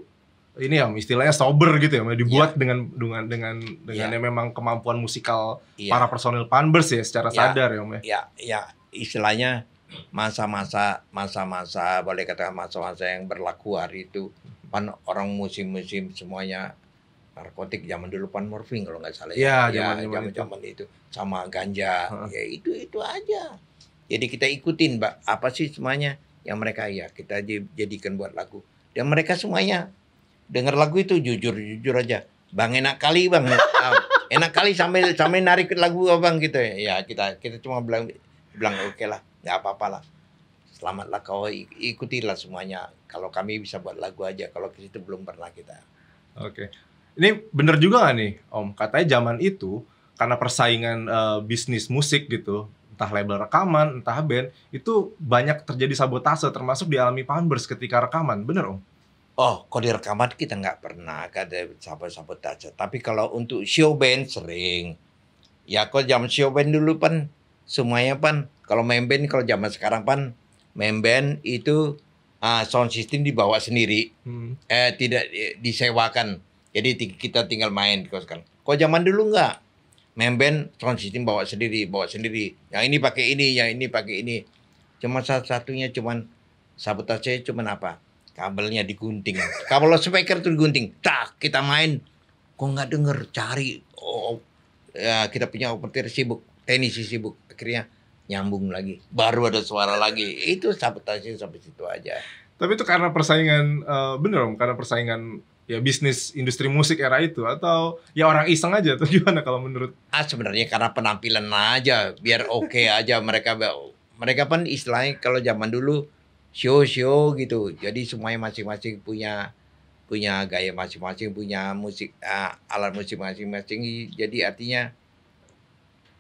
ini ya istilahnya sober gitu ya, dibuat dengan dengan dengan dengan Iya. yang memang kemampuan musikal Iya. para personil Panbers ya secara Iya. sadar ya Om ya. ya ya istilahnya masa-masa masa-masa boleh katakan masa-masa yang berlaku hari itu pan orang musim-musim semuanya narkotik zaman dulu pan morfin kalau nggak salah Iya, ya zaman-zaman itu. zaman itu sama ganja Heeh. ya itu itu aja jadi kita ikutin mbak apa sih semuanya yang mereka ya kita jadikan buat lagu dan mereka semuanya dengar lagu itu jujur jujur aja bang enak kali bang Ah, enak kali sambil sambil narik lagu abang gitu ya ya kita kita cuma bilang bilang oke lah nggak apa-apa lah selamatlah kau ik- ikutilah semuanya kalau kami bisa buat lagu aja kalau ke situ belum pernah kita Oke. Ini bener juga gak nih Om? Katanya zaman itu karena persaingan eh, bisnis musik gitu, entah label rekaman, entah band, itu banyak terjadi sabotase termasuk dialami Panbers ketika rekaman. Bener Om? Oh kalau di rekaman kita nggak pernah ada sabotase tapi kalau untuk show band sering ya kalau zaman show band dulu pan semuanya pan kalau main band kalau zaman sekarang pan main band itu ah, sound system dibawa sendiri Hmm. eh tidak disewakan. Jadi kita tinggal main kalau sekarang. Kalau zaman dulu enggak. Main band sound system bawa sendiri, bawa sendiri. Yang ini pakai ini, yang ini pakai ini. Cuma satu-satunya cuman sabotase cuman apa? Kabelnya digunting. Kabel speaker tuh digunting. Tak, kita main. Kok nggak denger? Cari. Oh, ya kita punya operator sibuk, teknisi sibuk. Akhirnya nyambung lagi. Baru ada suara lagi. Itu sabotase sampai situ aja. Tapi itu karena persaingan eh, bener Om, karena persaingan ya bisnis industri musik era itu atau ya orang iseng aja atau gimana kalau menurut ah sebenarnya karena penampilan aja biar oke aja mereka mereka kan istilahnya kalau zaman dulu show show gitu jadi semuanya masing-masing punya punya gaya masing-masing punya musik ah, alat musik masing-masing jadi artinya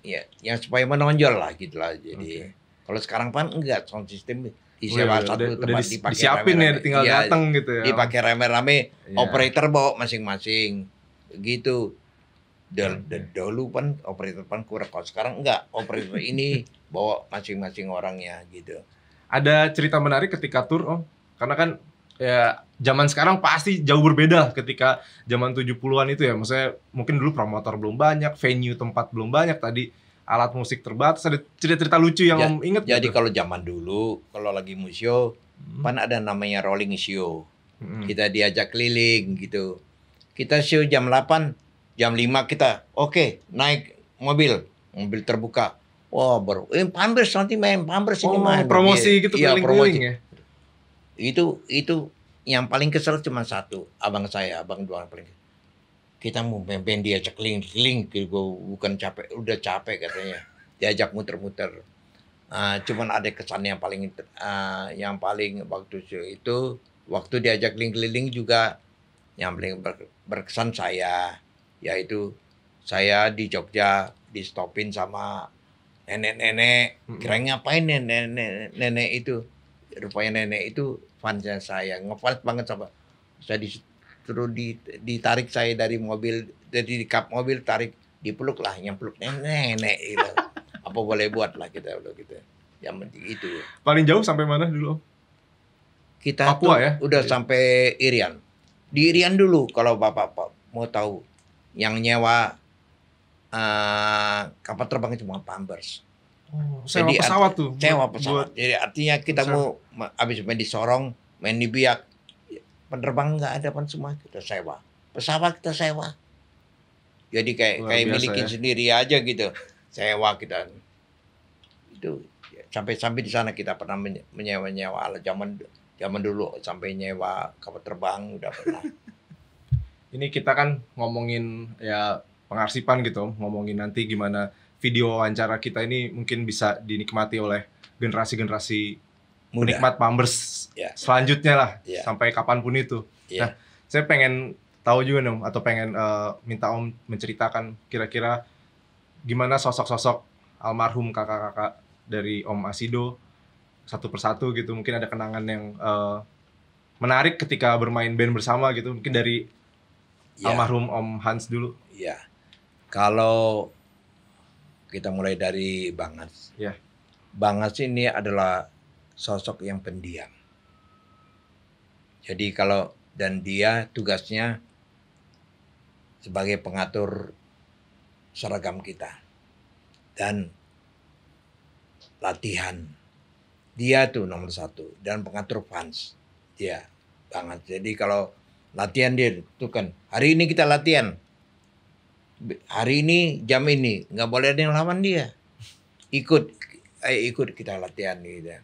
ya yang supaya menonjol lah gitu lah jadi kalau sekarang kan enggak sound system disewa Wih, satu udah, tempat dipakai disiapin ya rame-rame. tinggal Iya, datang gitu ya. dipakai rame-rame Iya. operator bawa masing-masing gitu Oke. da- dulu kan operator pan kurang kalau sekarang enggak operator ini bawa masing-masing orangnya gitu Ada cerita menarik ketika tur Om. Karena kan ya zaman sekarang pasti jauh berbeda ketika zaman 70-an itu ya. Maksudnya mungkin dulu promotor belum banyak, venue tempat belum banyak tadi alat musik terbatas ada cerita-cerita lucu yang Ya, Om inget jadi gitu? kalau zaman dulu kalau lagi musio Hmm. pan ada namanya rolling show Hmm. kita diajak keliling gitu kita show jam 8 jam 5 kita oke naik mobil mobil terbuka Wah baru, eh Pampers nanti main, Pampers ini Oh, main. promosi gitu Iya, promosi. ya. itu itu yang paling kesel cuma satu abang saya abang dua paling kita mau main diajak keliling-keliling gitu bukan capek udah capek katanya diajak muter-muter Ah, cuman ada kesan yang paling ah, yang paling waktu itu waktu diajak keliling-keliling juga yang paling ber- berkesan saya yaitu saya di Jogja di stopin sama nenek-nenek Mm-mm. kira ngapain nih nenek nenek itu? Rupanya nenek itu fansnya saya ngefans banget sama saya disuruh di, ditarik saya dari mobil dari di kap mobil tarik dipeluk lah yang peluk nenek nenek gitu. Apa boleh buat lah kita udah gitu. Yang penting itu. Paling jauh sampai mana dulu kita Papua tuh ya? udah Iya. sampai Irian. Di Irian dulu kalau bapak Pak mau tahu. Yang nyewa eh, kapal terbang cuma Pampers Oh, sewa Jadi, pesawat tuh. sewa buat- pesawat. Jadi artinya kita mau ma- habis main di Sorong, main di Biak, penerbang nggak ada pan semua kita sewa. Pesawat kita sewa. Jadi kayak Luar kayak biasa milikin ya. sendiri aja gitu. Sewa kita. Itu sampai sampai di sana kita pernah menye- menyewa-nyewa alat zaman zaman dulu sampai nyewa kapal terbang udah pernah. Ini kita kan ngomongin ya pengarsipan gitu, ngomongin nanti gimana video wawancara kita ini mungkin bisa dinikmati oleh generasi-generasi Mudah. penikmat Pampers Ya. selanjutnya lah Ya. sampai kapan pun itu. Ya. Nah, saya pengen tahu juga nih Om atau pengen eh, minta Om menceritakan kira-kira gimana sosok-sosok almarhum kakak-kakak dari Om Asido satu persatu gitu. Mungkin ada kenangan yang eh, menarik ketika bermain band bersama gitu. Mungkin dari Ya. almarhum Om Hans dulu. Ya, kalau kita mulai dari Bangas. Ya. Bangas ini adalah sosok yang pendiam. Jadi kalau dan dia tugasnya sebagai pengatur seragam kita dan latihan. Dia tuh nomor satu dan pengatur fans. Dia banget. Jadi kalau latihan dia tuh kan hari ini kita latihan hari ini jam ini nggak boleh ada yang lawan dia. Ikut eh, ikut kita latihan gitu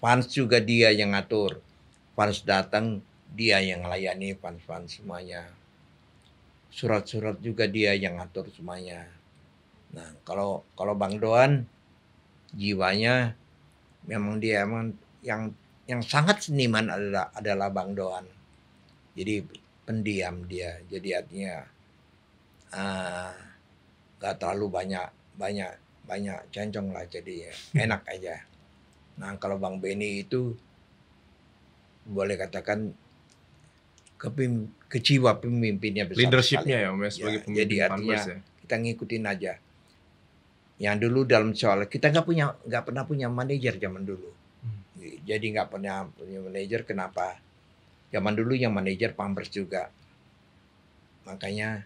fans juga dia yang ngatur. Fans datang dia yang melayani fans fans semuanya. Surat-surat juga dia yang ngatur semuanya. Nah kalau kalau bang Doan jiwanya memang dia emang yang yang sangat seniman adalah adalah bang Doan. Jadi pendiam dia. Jadi artinya ah, nggak terlalu banyak banyak banyak cencong lah jadi ya, enak aja. Nah kalau bang Benny itu boleh katakan kepim keciwa pemimpinnya besar Leadershipnya ya Om ya sebagai Ya, pemimpin jadi artinya ya. kita ngikutin aja. Yang dulu dalam soal kita nggak punya nggak pernah punya manajer zaman dulu. Hmm. jadi nggak pernah punya manajer kenapa? Zaman dulu yang manajer Pampers juga. Makanya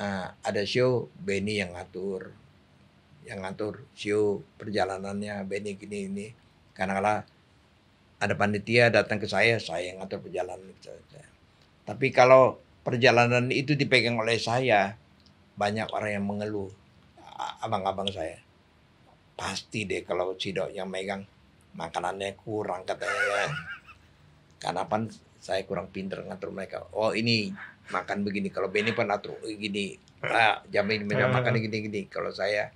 eh, ada show Benny yang ngatur. Yang ngatur show perjalanannya Benny gini ini. Karena kala ada panitia datang ke saya saya yang ngatur perjalanan tapi kalau perjalanan itu dipegang oleh saya banyak orang yang mengeluh abang-abang saya. Pasti deh kalau Cido yang megang makanannya kurang katanya ya. karena apa? Saya kurang pinter ngatur mereka. Oh ini makan begini kalau Benny oh, gini ah jam ini jam makan gini gini. Kalau saya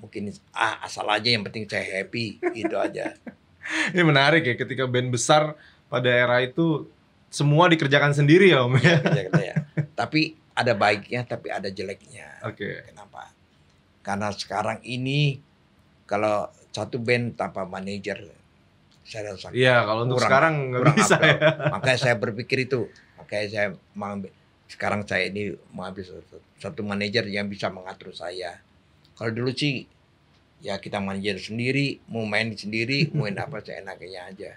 mungkin ah asal aja yang penting saya happy gitu aja. Ini menarik ya ketika band besar pada era itu semua dikerjakan sendiri ya Om ya. kita ya. Tapi ada baiknya tapi ada jeleknya. Oke. kenapa? Karena sekarang ini kalau satu band tanpa manajer saya rasa Iya, kalau untuk Kurang- sekarang nggak kurang bisa ya. makanya saya berpikir itu makanya saya mengambil sekarang saya ini mengambil satu, satu manajer yang bisa mengatur saya kalau dulu sih ya kita manajer sendiri mau main sendiri mau main apa saya enaknya aja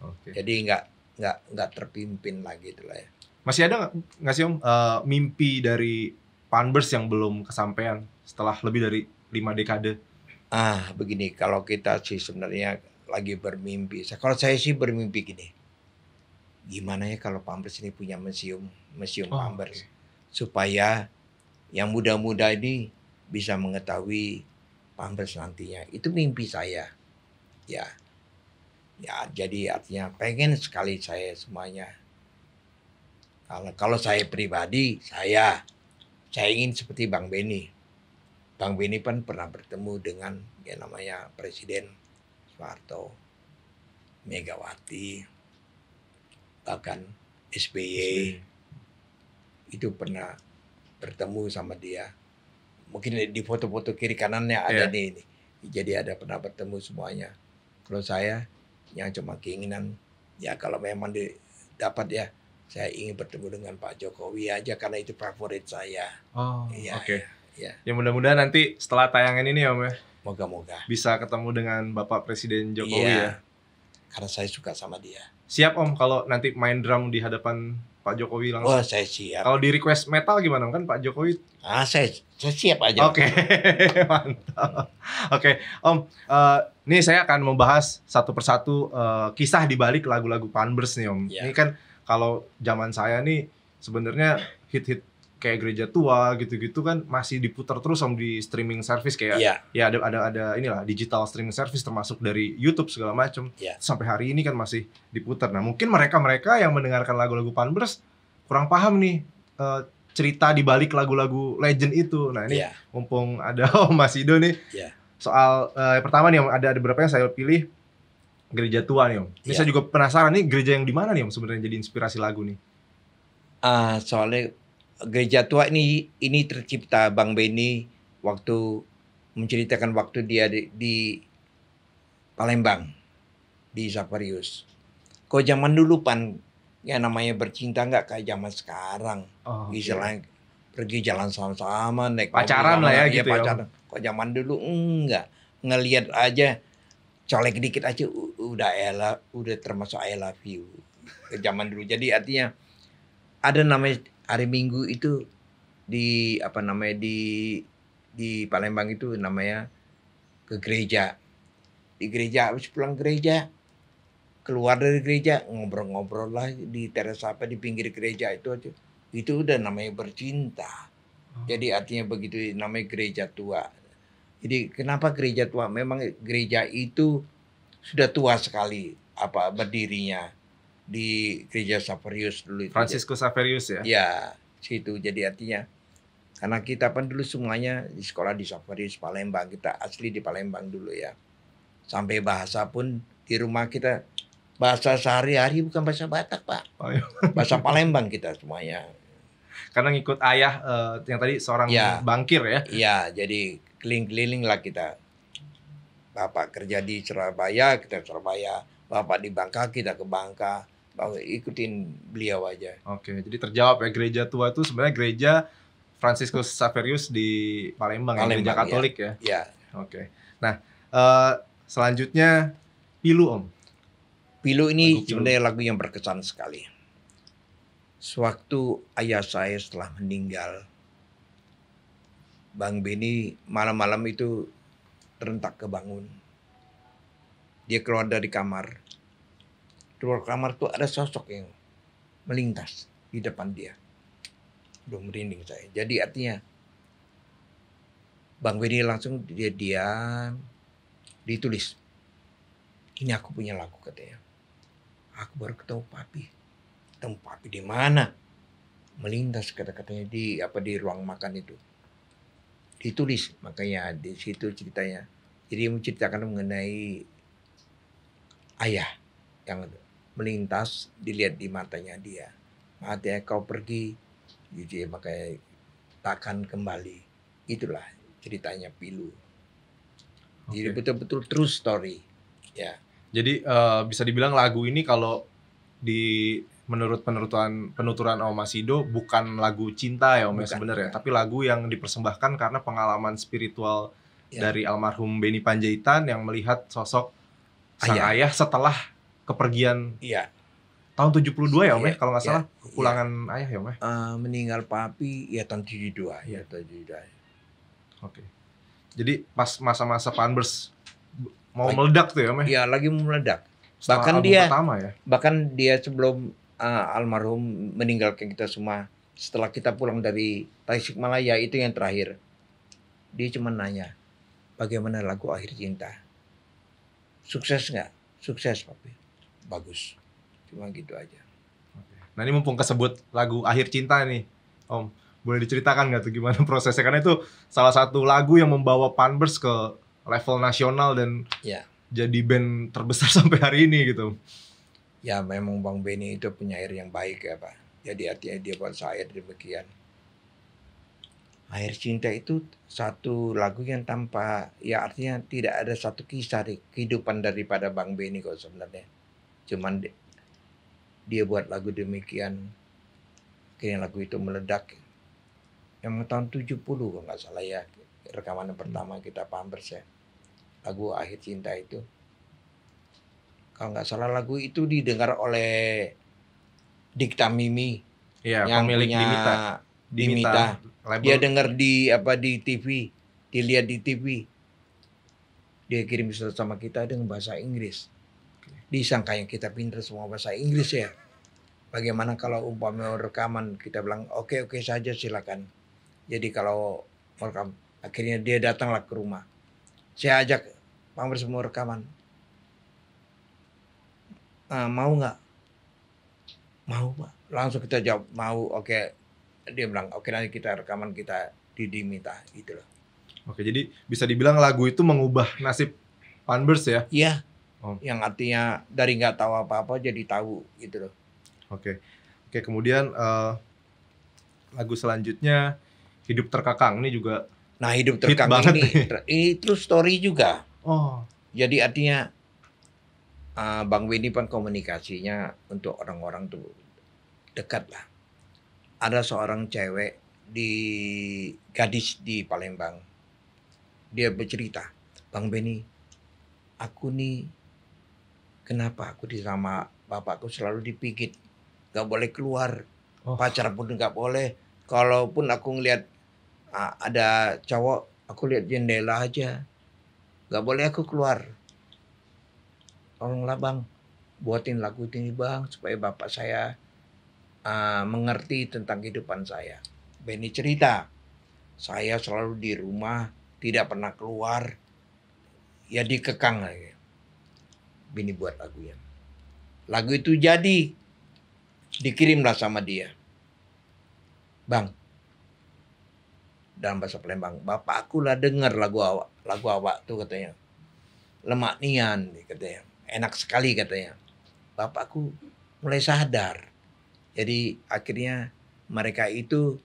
Oke. jadi nggak nggak nggak terpimpin lagi itu lah ya Masih ada nggak- sih Om eh, mimpi dari Panbers yang belum kesampaian setelah lebih dari lima dekade? ah begini kalau kita sih sebenarnya lagi bermimpi Saya- kalau saya sih bermimpi gini gimana ya kalau Pampers ini punya museum museum Oh, Pampers supaya yang muda-muda ini bisa mengetahui Pampers nantinya. Itu mimpi saya. Ya. Ya, jadi artinya pengen sekali saya semuanya. Kalau kalau saya pribadi, saya saya ingin seperti Bang Beni. Bang Beni kan pernah bertemu dengan yang namanya Presiden Soeharto, Megawati, bahkan SBY itu pernah bertemu sama dia. Mungkin di foto-foto kiri kanannya ada Iya. nih ini. Jadi ada pernah bertemu semuanya. Kalau saya yang cuma keinginan ya kalau memang di- dapat ya saya ingin bertemu dengan Pak Jokowi aja karena itu favorit saya. Oh, Iya, oke. iya. Ya mudah-mudahan nanti setelah tayangan ini Om ya Moga-moga. bisa ketemu dengan Bapak Presiden Jokowi Iya. ya. Karena saya suka sama dia. Siap Om kalau nanti main drum di hadapan Pak Jokowi langsung. Oh saya siap. Kalau di request metal gimana kan Pak Jokowi? Ah saya saya siap aja. Oke, mantap. Oke, Om, eh, ini saya akan membahas satu persatu eh, kisah di balik lagu-lagu Panbers nih Om. Ya. Ini kan kalau zaman saya nih sebenarnya hit-hit kayak gereja tua gitu-gitu kan masih diputar terus Om di streaming service kayak Iya. ya ada ada ada inilah digital streaming service termasuk dari YouTube segala macam. Iya. Sampai hari ini kan masih diputar. Nah, mungkin mereka-mereka yang mendengarkan lagu-lagu Panbers kurang paham nih eh, cerita di balik lagu-lagu legend itu. Nah, ini Iya. mumpung ada Om Masido nih. Iya. Soal eh, yang pertama nih Om, ada ada beberapa yang saya pilih gereja tua nih Om. Ini saya juga penasaran nih gereja yang di mana nih Om sebenarnya jadi inspirasi lagu nih. Ah, soalnya gereja tua ini ini tercipta Bang Beni waktu menceritakan waktu dia di, di Palembang di Saparius. Kok zaman dulu pan ya namanya bercinta nggak kayak zaman sekarang. Oh, Istilahnya pergi jalan sama-sama naik Pacaran lah ya iya, gitu ya, pacaran. Kok zaman dulu enggak ngelihat aja colek dikit aja udah ela udah termasuk I love you ke zaman dulu. Jadi artinya ada namanya hari Minggu itu di apa namanya di di Palembang itu namanya ke gereja. Di gereja habis pulang gereja keluar dari gereja ngobrol-ngobrol lah di teras apa di pinggir gereja itu aja. Itu udah namanya bercinta. Oh. Jadi artinya begitu namanya gereja tua. Jadi kenapa gereja tua? Memang gereja itu sudah tua sekali apa berdirinya di gereja Saverius dulu itu. Francisco Saverius ya. Ya, situ jadi artinya karena kita kan dulu semuanya di sekolah di Saverius Palembang, kita asli di Palembang dulu ya. Sampai bahasa pun di rumah kita bahasa sehari-hari bukan bahasa Batak, Pak. Oh, iya. Bahasa Palembang kita semuanya. Karena ngikut ayah eh, yang tadi seorang Ya. bangkir ya. Iya, jadi keliling-keliling lah kita. Bapak kerja di Surabaya, kita Surabaya. Bapak di Bangka, kita ke Bangka. Ikutin beliau aja. Oke, jadi terjawab ya gereja tua itu sebenarnya gereja Franciscus Saverius di Palembang, ya, gereja Palembang, ya. Katolik ya. Ya, Oke. Nah, eh, selanjutnya Pilu Om. Pilu Lagu ini Pilu. sebenarnya lagu yang berkesan sekali. Sewaktu ayah saya setelah meninggal, Bang Beni malam-malam itu terentak kebangun. Dia keluar dari kamar. Keluar kamar tuh ada sosok yang melintas di depan dia. Udah merinding saya. Jadi artinya Bang Beni langsung dia diam, ditulis. Ini aku punya lagu katanya. Aku baru ketemu papi. Ketemu papi di mana? Melintas kata-katanya di apa di ruang makan itu. Ditulis makanya di situ ceritanya. Jadi menceritakan mengenai ayah yang melintas dilihat di matanya dia. Matanya kau pergi, ya, makanya takkan kembali. Itulah ceritanya Pilu. Jadi Oke. betul-betul true story. Ya. Jadi eh, bisa dibilang lagu ini kalau di menurut penuturan penuturan Om Masido bukan lagu cinta ya Om ya sebenarnya, tapi lagu yang dipersembahkan karena pengalaman spiritual Ya. dari almarhum Beni Panjaitan yang melihat sosok sang Ayah. ayah, setelah kepergian Iya. tahun 72 ya Om ya Iya, kalau nggak iya, salah iya. kepulangan ayah ya Om ya. Eh, meninggal papi ya tahun 72 ya tahun 72. Oke. Jadi pas masa-masa Panbers mau Lagi- meledak tuh ya Om ya. Ya lagi meledak. Setelah bahkan dia- pertama ya. Bahkan dia sebelum eh, almarhum meninggalkan kita semua, setelah kita pulang dari Tasikmalaya itu yang terakhir. Dia cuma nanya, bagaimana lagu akhir cinta? Sukses nggak? Sukses papi. Bagus. Cuma gitu aja. Nah ini mumpung kesebut lagu Akhir Cinta nih, Om. Boleh diceritakan nggak tuh gimana prosesnya? Karena itu salah satu lagu yang membawa Panbers ke level nasional dan Ya. jadi band terbesar sampai hari ini gitu. Ya memang Bang Beni itu penyair yang baik ya Pak. Jadi artinya dia buat saya demikian. Air cinta itu satu lagu yang tanpa ya artinya tidak ada satu kisah di kehidupan daripada Bang Beni kok sebenarnya. Cuman di- dia buat lagu demikian. Akhirnya lagu itu meledak. Yang tahun 70 kalau nggak salah ya rekaman yang pertama kita Pampers ya. Lagu Akhir Cinta itu kalau nggak salah lagu itu didengar oleh Dikta Mimi Iya, yang pemilik punya Dimita. Dimita. label. Dia dengar di apa di TV, dilihat di TV. Dia kirim surat sama kita dengan bahasa Inggris. Disangka yang kita pinter semua bahasa Inggris ya. Bagaimana kalau umpama rekaman kita bilang oke oke saja silakan. Jadi kalau mau rekam, akhirnya dia datanglah ke rumah. Saya ajak pamer semua rekaman. "Ah, mau nggak? Mau pak. Langsung kita jawab mau. Oke. Dia bilang oke nanti kita rekaman kita di diminta gitu loh. Oke, jadi bisa dibilang lagu itu mengubah nasib Panbers ya. Iya. Oh. Yang artinya dari nggak tahu apa-apa jadi tahu gitu loh. Oke. Oke, kemudian eh, lagu selanjutnya Hidup Terkakang ini juga Nah hidup Hit terkang banget ini, nih. ini true story juga. oh, Jadi artinya uh, Bang Benny kan komunikasinya untuk orang-orang tuh dekat lah. Ada seorang cewek di gadis di Palembang. Dia bercerita, Bang Benny, aku nih kenapa aku di sama bapakku selalu dipikit, gak boleh keluar, Oh. pacar pun gak boleh. Kalaupun aku ngelihat ada cowok, aku lihat jendela aja, gak boleh aku keluar. Tolonglah bang, buatin lagu ini bang, supaya bapak saya ah, mengerti tentang kehidupan saya. Benny cerita, saya selalu di rumah, tidak pernah keluar, ya dikekang lagi. Benny buat lagunya. Lagu itu jadi, dikirimlah sama dia. Bang, dalam bahasa Palembang, bapak aku lah dengar lagu awak, lagu awak tuh katanya. Lemak nian katanya. Enak sekali katanya. Bapakku mulai sadar. Jadi akhirnya mereka itu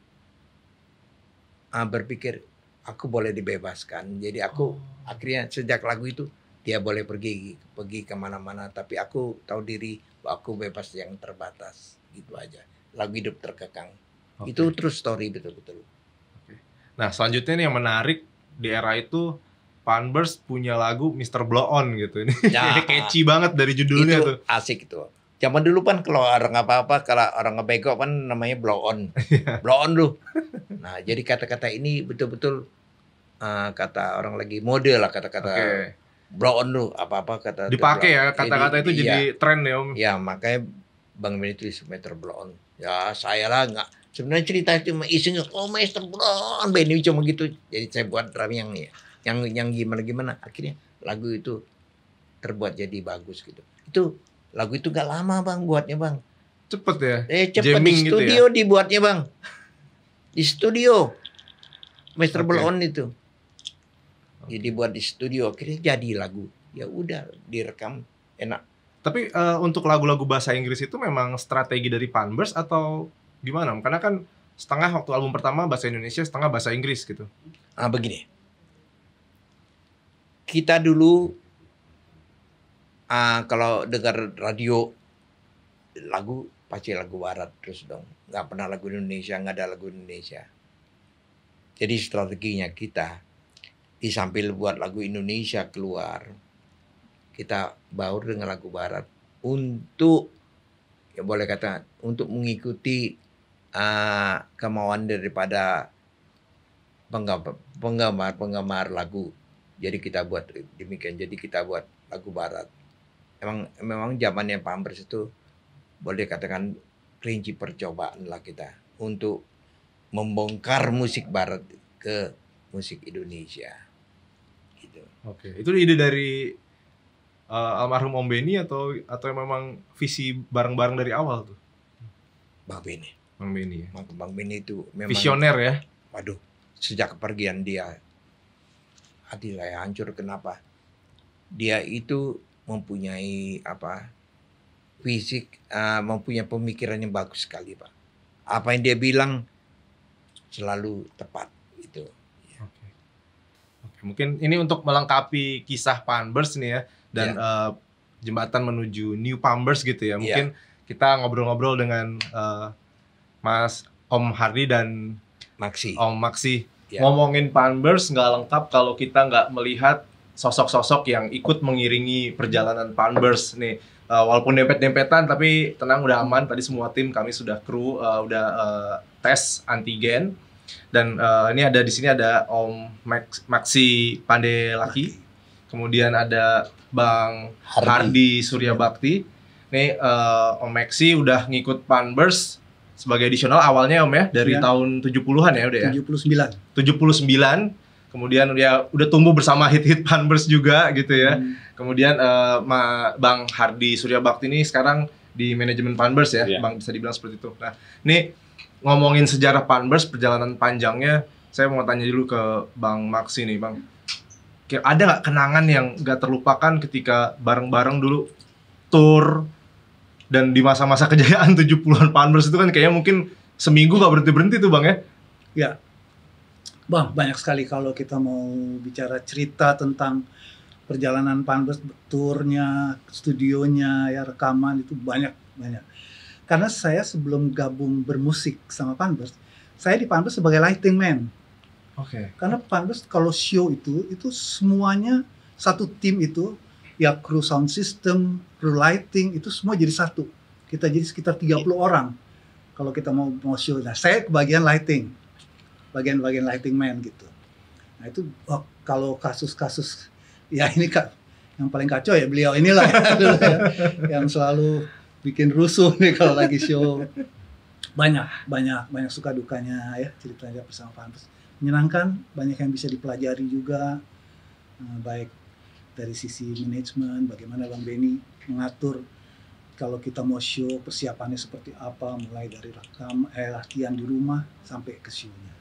ah, berpikir aku boleh dibebaskan. Jadi aku akhirnya sejak lagu itu dia boleh pergi pergi ke mana-mana tapi aku tahu diri aku bebas yang terbatas gitu aja lagu hidup terkekang Oke. itu true story betul-betul Nah, selanjutnya nih yang menarik di era itu Panbers punya lagu Mr. Blow On gitu. Ini Ya. catchy banget dari judulnya itu tuh. asik itu zaman dulu kan kalau orang apa-apa kalau orang ngebego kan namanya blow on blow on lu nah jadi kata-kata ini betul-betul ah, kata orang lagi mode lah kata-kata Oke. Blow on lu apa-apa kata Dipakai ya kata-kata itu iya. jadi tren ya, Om. Ya makanya Bang Benny tulis Meter Blow On. Ya saya lah nggak. Sebenarnya cerita itu cuma iseng. Oh Meter Blow On. Benny cuma gitu. Jadi saya buat drum yang yang yang gimana gimana. Akhirnya lagu itu terbuat jadi bagus gitu. Itu lagu itu gak lama bang buatnya bang. Cepet ya. Eh cepat di Jamming gitu studio dibuatnya bang. Di studio. Meter Oke. Blow On itu. Jadi buat di studio akhirnya jadi lagu. Ya udah direkam enak. Tapi eh, untuk lagu-lagu bahasa Inggris itu memang strategi dari Panbers atau gimana? Karena kan setengah waktu album pertama bahasa Indonesia, setengah bahasa Inggris gitu. Ah begini. Kita dulu ah kalau dengar radio lagu pasti lagu barat terus dong. nggak pernah lagu Indonesia, nggak ada lagu Indonesia. Jadi strateginya kita di sambil buat lagu Indonesia keluar, kita baur dengan lagu barat untuk ya boleh kata untuk mengikuti ah, kemauan daripada penggemar penggemar penggemar lagu. Jadi kita buat demikian jadi kita buat lagu barat. Emang memang zamannya Pampers itu boleh katakan kelinci percobaan lah kita untuk membongkar musik barat ke musik Indonesia Oke. Itu ide dari eh, almarhum Om Benny atau atau memang visi bareng-bareng dari awal tuh, Bang Beni Bang Benny ya. Bang Bang Beni itu memang Visioner ya. waduh sejak kepergian dia hati saya hancur kenapa dia itu mempunyai apa fisik eh, mempunyai pemikiran yang bagus sekali pak apa yang dia bilang selalu tepat mungkin ini untuk melengkapi kisah Panbers nih ya dan eh, jembatan menuju New Panbers gitu ya. Mungkin kita ngobrol-ngobrol dengan eh, Mas Om Hardi dan Maksi Om Maksi. Ya. Ngomongin Panbers nggak lengkap kalau kita nggak melihat sosok-sosok yang ikut mengiringi perjalanan Panbers nih. Uh, walaupun dempet-dempetan tapi tenang udah aman tadi semua tim kami sudah kru uh, udah uh, tes antigen dan uh, ini ada di sini ada Om Max, Maxi Pandelaki kemudian ada Bang Hardi. Hardi, Surya Bakti nih uh, Om Maxi udah ngikut Panbers sebagai additional awalnya Om ya dari Ya. tahun 70-an ya udah ya 79. 79 kemudian ya udah tumbuh bersama hit-hit Panbers juga gitu ya Hmm. kemudian eh, Ma- Bang Hardi Surya Bakti ini sekarang di manajemen Panbers ya Iya. Bang bisa dibilang seperti itu nah ini ngomongin sejarah Panbers perjalanan panjangnya saya mau tanya dulu ke Bang Maxi nih Bang. Ada nggak kenangan yang nggak terlupakan ketika bareng-bareng dulu tour dan di masa-masa kejayaan 70-an Panbers itu kan kayaknya mungkin seminggu nggak berhenti-berhenti tuh Bang ya? Bang, banyak sekali kalau kita mau bicara cerita tentang perjalanan Panbers, turnya, studionya, ya rekaman itu banyak banyak. Karena saya sebelum gabung bermusik sama Panbers, saya di Panbers sebagai lighting man. Oke Karena Panbers kalau show itu itu semuanya satu tim itu ya kru sound system, kru lighting itu semua jadi satu. Kita jadi sekitar 30 orang kalau kita mau mau show. Nah, saya kebagian lighting. Bagian-bagian lighting man gitu. Nah, itu oh, kalau kasus-kasus ya ini kak yang paling kacau ya beliau inilah ya, dulu ya, yang selalu bikin rusuh nih kalau lagi show. Banyak, banyak, banyak suka dukanya ya ceritanya bersama Panbers menyenangkan, banyak yang bisa dipelajari juga, eh, baik dari sisi manajemen, bagaimana Bang Benny mengatur kalau kita mau show persiapannya seperti apa, mulai dari rekam, eh, latihan di rumah sampai ke show-nya.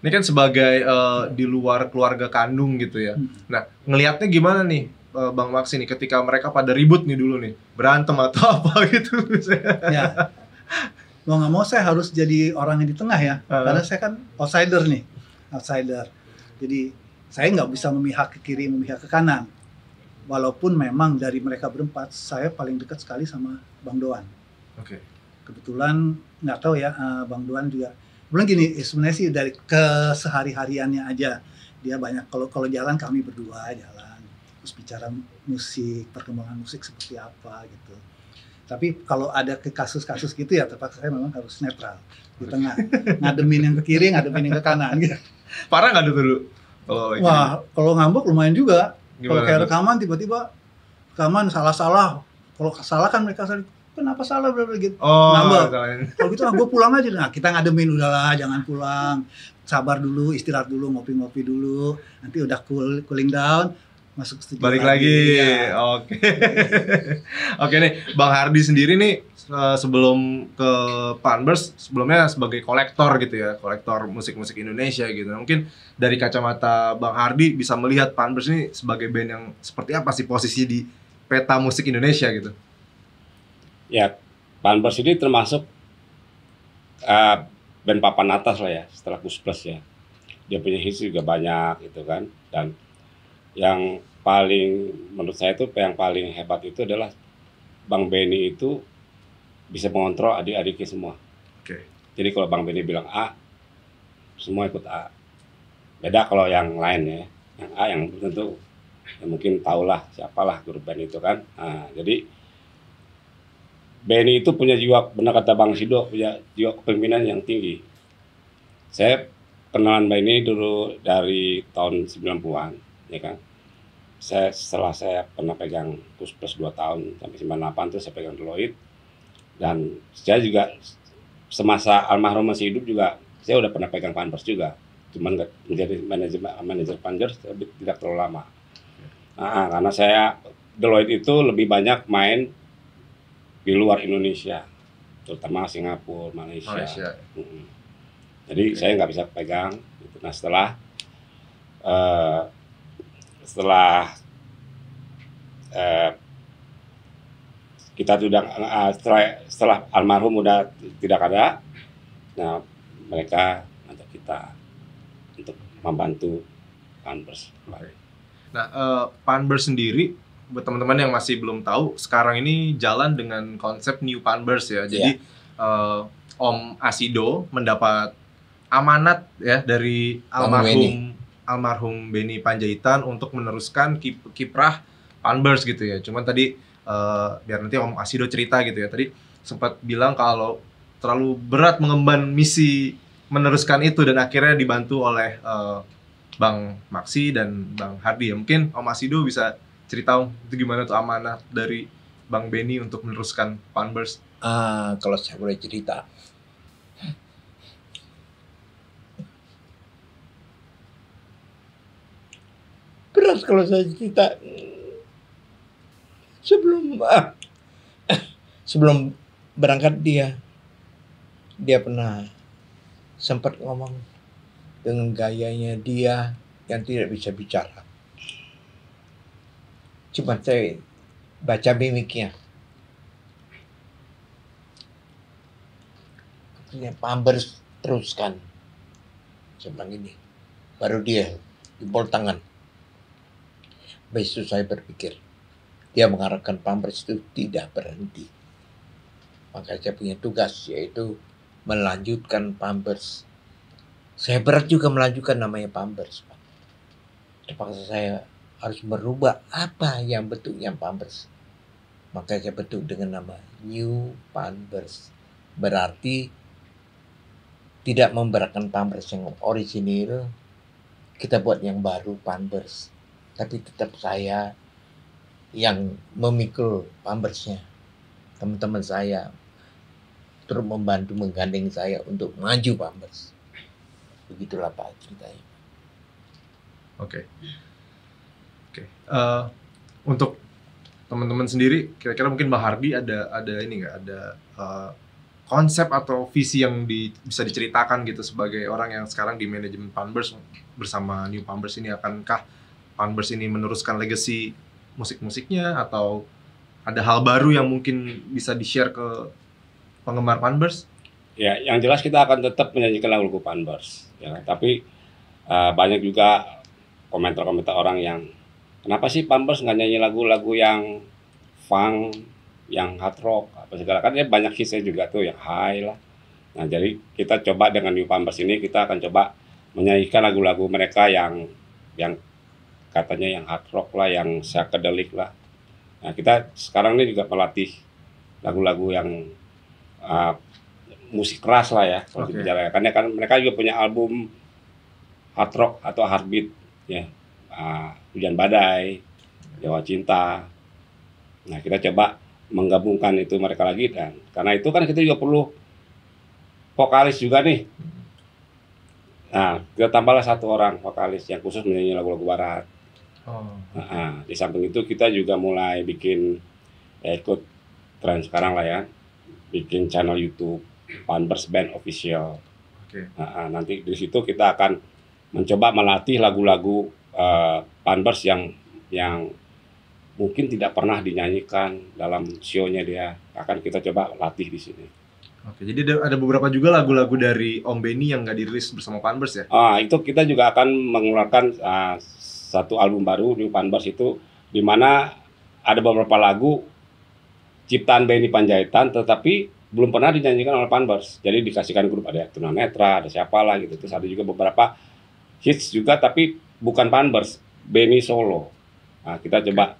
Ini kan sebagai eh, di luar keluarga kandung gitu ya. Hmm. Nah, ngelihatnya gimana nih eh, Bang Maksi nih ketika mereka pada ribut nih dulu nih, berantem atau apa gitu. ya, mau nggak mau saya harus jadi orang yang di tengah ya, Uh. karena saya kan outsider nih, outsider. Jadi saya nggak bisa memihak ke kiri, memihak ke kanan. Walaupun memang dari mereka berempat, saya paling dekat sekali sama Bang Doan. Oke. kebetulan nggak tahu ya eh, Bang Duan juga bilang gini eh, sebenarnya sih dari kesehari-hariannya aja dia banyak kalau kalau jalan kami berdua jalan terus bicara musik perkembangan musik seperti apa gitu. Tapi kalau ada ke kasus-kasus gitu ya terpaksa saya memang harus netral. Di tengah ngademin yang ke kiri ngademin yang ke kanan gitu. Parah nggak dulu? Kalau ini? wah kalau ngambek lumayan juga. Kalau kayak rekaman tiba-tiba rekaman salah-salah. Kalau salah kan mereka saling kenapa salah? Berapa gitu. Oh, ngambek. kalian. kalau gitu ah gue pulang aja. Nah kita ngademin udahlah jangan pulang. Sabar dulu istirahat dulu ngopi-ngopi dulu. Nanti udah cool, cooling down masuk studio Balik lagi. Ya. Oke. Oke nih, Bang Hardi sendiri nih eh, sebelum ke Panbers sebelumnya sebagai kolektor gitu ya, kolektor musik-musik Indonesia gitu. Mungkin dari kacamata Bang Hardi bisa melihat Panbers ini sebagai band yang seperti apa sih posisi di peta musik Indonesia gitu. Ya, Panbers ini termasuk eh, band papan atas lah ya setelah Gus Plus ya. Dia punya hits juga banyak gitu kan. Dan yang paling menurut saya itu yang paling hebat itu adalah Bang Benny itu bisa mengontrol adik-adiknya semua. Oke. Jadi kalau Bang Benny bilang A, semua ikut A. Beda kalau yang lain ya. Yang A yang tentu ya mungkin tahulah siapalah grup band itu kan. Nah, jadi Benny itu punya jiwa, benar kata Bang Sido, punya jiwa kepemimpinan yang tinggi. Saya kenalan Benny dulu dari tahun 90-an, ya kan. Saya setelah saya pernah pegang Kus Plus 2 tahun sampai 98 terus saya pegang Deloitte dan saya juga semasa almarhum masih hidup juga saya udah pernah pegang Panpers juga cuman menjadi manajer manajer Panpers tapi tidak terlalu lama nah, karena saya Deloitte itu lebih banyak main di luar Indonesia terutama Singapura Malaysia, Malaysia. Mm-mm. jadi Oke. saya nggak bisa pegang gitu. nah setelah eh, setelah eh, kita sudah eh, setelah, setelah almarhum udah tidak ada nah mereka ngajak kita untuk membantu Panpers Nah, eh, Panbers sendiri buat teman-teman yang masih belum tahu, sekarang ini jalan dengan konsep New Panbers ya. Jadi eh, Om Asido mendapat amanat ya dari almarhum almarhum Benny Panjaitan untuk meneruskan kip- kiprah Panbers gitu ya. Cuman tadi eh, biar nanti Om Asido cerita gitu ya. Tadi sempat bilang kalau terlalu berat mengemban misi meneruskan itu dan akhirnya dibantu oleh eh, Bang Maksi dan Bang Hardi ya. Mungkin Om Asido bisa cerita Om, itu gimana tuh amanah dari Bang Benny untuk meneruskan Panbers. Ah, kalau saya boleh cerita. Berat kalau saya cerita. Sebelum ah, sebelum berangkat dia dia pernah sempat ngomong dengan gayanya dia yang tidak bisa bicara. Cuma saya baca mimiknya. Katanya Pampers teruskan. Saya ini. Baru dia jempol tangan. Besok saya berpikir. Dia mengharapkan Pampers itu tidak berhenti. Maka saya punya tugas yaitu melanjutkan Pampers. Saya berat juga melanjutkan namanya Pampers. Pak. Terpaksa saya harus merubah apa yang bentuknya Pampers. Maka saya bentuk dengan nama New Pampers. Berarti tidak memberatkan Pampers yang orisinil, kita buat yang baru Pampers. Tapi tetap saya yang memikul Pampersnya. Teman-teman saya turut membantu menggandeng saya untuk maju Pampers. Begitulah Pak ceritanya. Oke. Oke. Eh, untuk teman-teman sendiri, kira-kira mungkin Mbak Hardi ada ada ini nggak ada eh, konsep atau visi yang di- bisa diceritakan gitu sebagai orang yang sekarang di manajemen Panbers bersama New Panbers ini akankah Panbers ini meneruskan legacy musik-musiknya atau ada hal baru yang mungkin bisa di-share ke penggemar Panbers? Ya, yang jelas kita akan tetap menyanyikan lagu-lagu Panbers. Ya, tapi uh, banyak juga komentar-komentar orang yang kenapa sih Panbers nggak nyanyi lagu-lagu yang funk, yang hard rock, apa segala kan dia banyak hitsnya juga tuh yang high lah. Nah jadi kita coba dengan New Pampers ini kita akan coba menyanyikan lagu-lagu mereka yang yang katanya yang hard rock lah, yang psychedelic lah. Nah kita sekarang ini juga melatih lagu-lagu yang uh, musik keras lah ya kalau Oke. bicara karena kan mereka juga punya album hard rock atau hard beat ya. Ah, hujan badai Jawa cinta. Nah kita coba menggabungkan itu mereka lagi dan karena itu kan kita juga perlu vokalis juga nih. Nah kita tambahlah satu orang vokalis yang khusus menyanyi lagu-lagu barat Oh. Nah, di samping itu kita juga mulai bikin ya ikut tren sekarang lah ya, bikin channel YouTube Panbers Band Official. Oke. Nah, nanti di situ kita akan mencoba melatih lagu-lagu Panbers yang yang mungkin tidak pernah dinyanyikan dalam show-nya dia. Akan kita coba latih di sini. Oke, jadi ada, beberapa juga lagu-lagu dari Om Benny yang nggak dirilis bersama Panbers ya? Ah, itu kita juga akan mengeluarkan ah, satu album baru di Panbers itu di mana ada beberapa lagu ciptaan Benny Panjaitan tetapi belum pernah dinyanyikan oleh Panbers. Jadi dikasihkan grup ada Tunanetra, ada siapa lah gitu. Terus ada juga beberapa hits juga tapi bukan Panbers, Benny solo. Nah, kita coba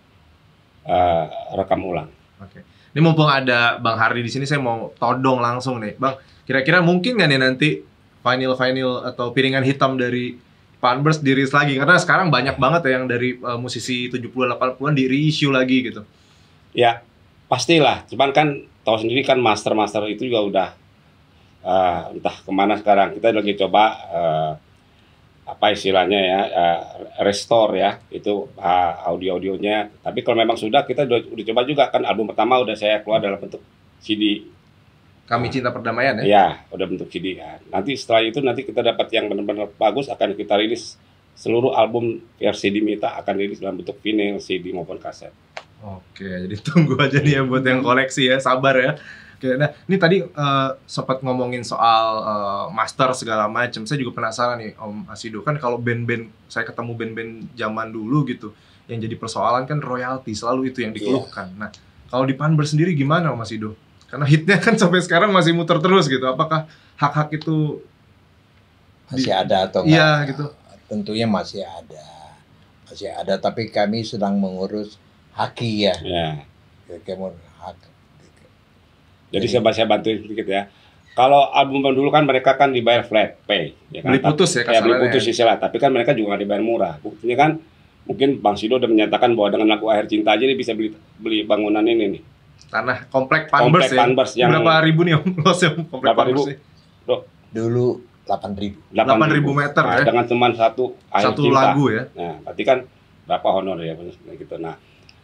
eh, rekam ulang. Oke. Ini mumpung ada Bang Hardi di sini, saya mau todong langsung nih, Bang. Kira-kira mungkin nggak nih nanti vinyl-vinyl atau piringan hitam dari Panbers dirilis lagi? Karena sekarang banyak banget ya yang dari uh, musisi 70-80-an di reissue lagi gitu. Ya, pastilah. Cuman kan tahu sendiri kan master-master itu juga udah eh, entah ke mana sekarang. Kita lagi coba eh, apa istilahnya ya eh, restore ya itu eh, audio-audionya. Tapi kalau memang sudah kita udah, udah coba juga kan album pertama udah saya keluar dalam bentuk CD. Kami Cinta Perdamaian ya? Ya, udah bentuk CD kan. Nanti setelah itu nanti kita dapat yang benar-benar bagus akan kita rilis seluruh album versi Dimita akan rilis dalam bentuk vinyl, CD maupun kaset. Oke, jadi tunggu aja nih ya buat yang koleksi ya, sabar ya. Oke, nah ini tadi eh, sempat ngomongin soal eh, master segala macam. Saya juga penasaran nih Om Asido kan kalau band-band saya ketemu band-band zaman dulu gitu, yang jadi persoalan kan royalti selalu itu yang dikeluhkan. Nah, kalau di Panbers sendiri gimana Om Asido? Karena hitnya kan sampai sekarang masih muter terus gitu. Apakah hak-hak itu Masih ada atau Iya, gitu. tentunya masih ada. Masih ada tapi kami sedang mengurus haki ya. Ya. Hak. Jadi saya saya bantu sedikit ya. Kalau album dulu kan mereka kan dibayar flat pay, ya kan? Beli putus ya Ya, beli putus istilah, tapi kan mereka juga nggak dibayar murah. Buktinya kan mungkin Bang Sido udah menyatakan bahwa dengan lagu Akhir Cinta aja dia bisa beli beli bangunan ini nih. Tanah komplek Panbers Komplek ya. Panbers yang- Berapa ribu nih om? Luasnya Om, komplek Berapa ribu? Panbers nih? Dulu 8000. 8.000 meter Nah, ya. Dengan cuma satu Akhir Satu Cinta. lagu ya. Nah, berarti kan berapa honor ya gitu. Nah,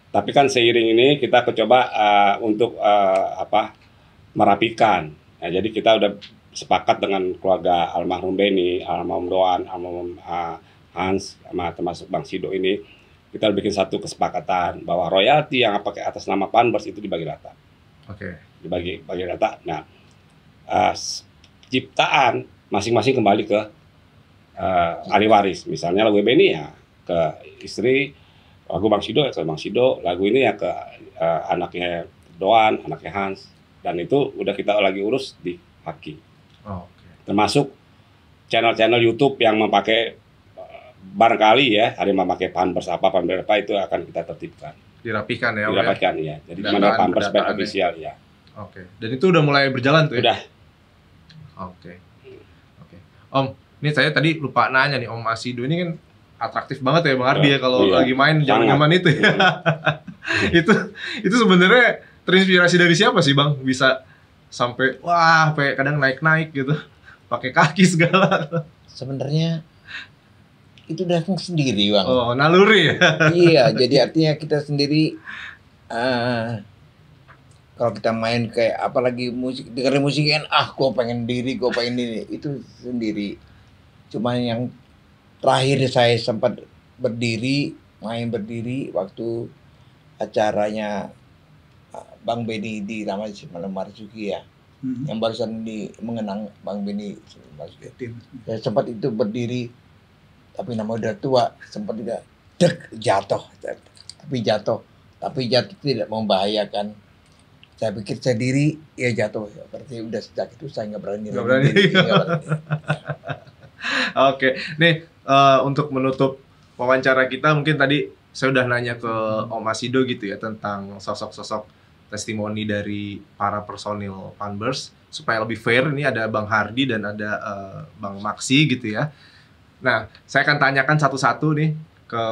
tapi kan seiring ini kita coba eh, untuk eh, apa merapikan. Nah, jadi kita udah sepakat dengan keluarga almarhum Beni, almarhum Doan, almarhum eh, Hans, sama termasuk Bang Sido ini kita bikin satu kesepakatan bahwa royalti yang pakai atas nama Panbers itu dibagi rata Oke. dibagi bagi rata. Nah, s- ciptaan masing-masing kembali ke eh, ahli waris. Misalnya lagu Beni ya ke istri, lagu Bang Sido ya ke Bang Sido, lagu ini ya ke eh, anaknya Doan, anaknya Hans. Dan itu udah kita lagi urus di Haki. Oh, Oke. Termasuk channel-channel YouTube yang memakai barangkali ya ada yang memakai Pampers apa Pampers apa itu akan kita tertibkan Dirapikan ya om ya. ya jadi mana Pampers pendataannya. official ya Oke. Dan itu udah mulai berjalan tuh ya? udah Oke. Oke. Om, ini saya tadi lupa nanya nih Om Asido ini kan atraktif banget ya Bang Ardi ya kalau Iya. lagi main zaman-zaman itu ya. itu itu sebenarnya terinspirasi dari siapa sih Bang bisa sampai wah sampai kadang naik-naik gitu. Pakai kaki segala. Sebenarnya itu datang sendiri, Bang. Oh, naluri ya. iya, jadi artinya kita sendiri eh kalau kita main kayak apalagi musik dengerin musik kan ah gue pengen diri gue pengen ini itu sendiri. Cuman yang terakhir saya sempat berdiri main berdiri waktu acaranya ah, Bang Beni di Ramai Malam Marzuki ya. Hmm, yang barusan di mengenang Bang Beni Marzuki. Sempat itu berdiri tapi nama udah tua sempat juga dek jatuh. Tapi jatuh. Tapi jatuh tidak membahayakan. Saya pikir saya diri ya jatuh. Berarti udah sejak itu saya nggak berani Nggak berani. diri, nggak berani. Oke, nih eh, untuk menutup wawancara kita mungkin tadi saya udah nanya ke Om Asido gitu ya tentang sosok-sosok testimoni dari para personil Panbers. Supaya lebih fair ini ada Bang Hardi dan ada eh, Bang Maksi gitu ya. Nah, saya akan tanyakan satu-satu nih ke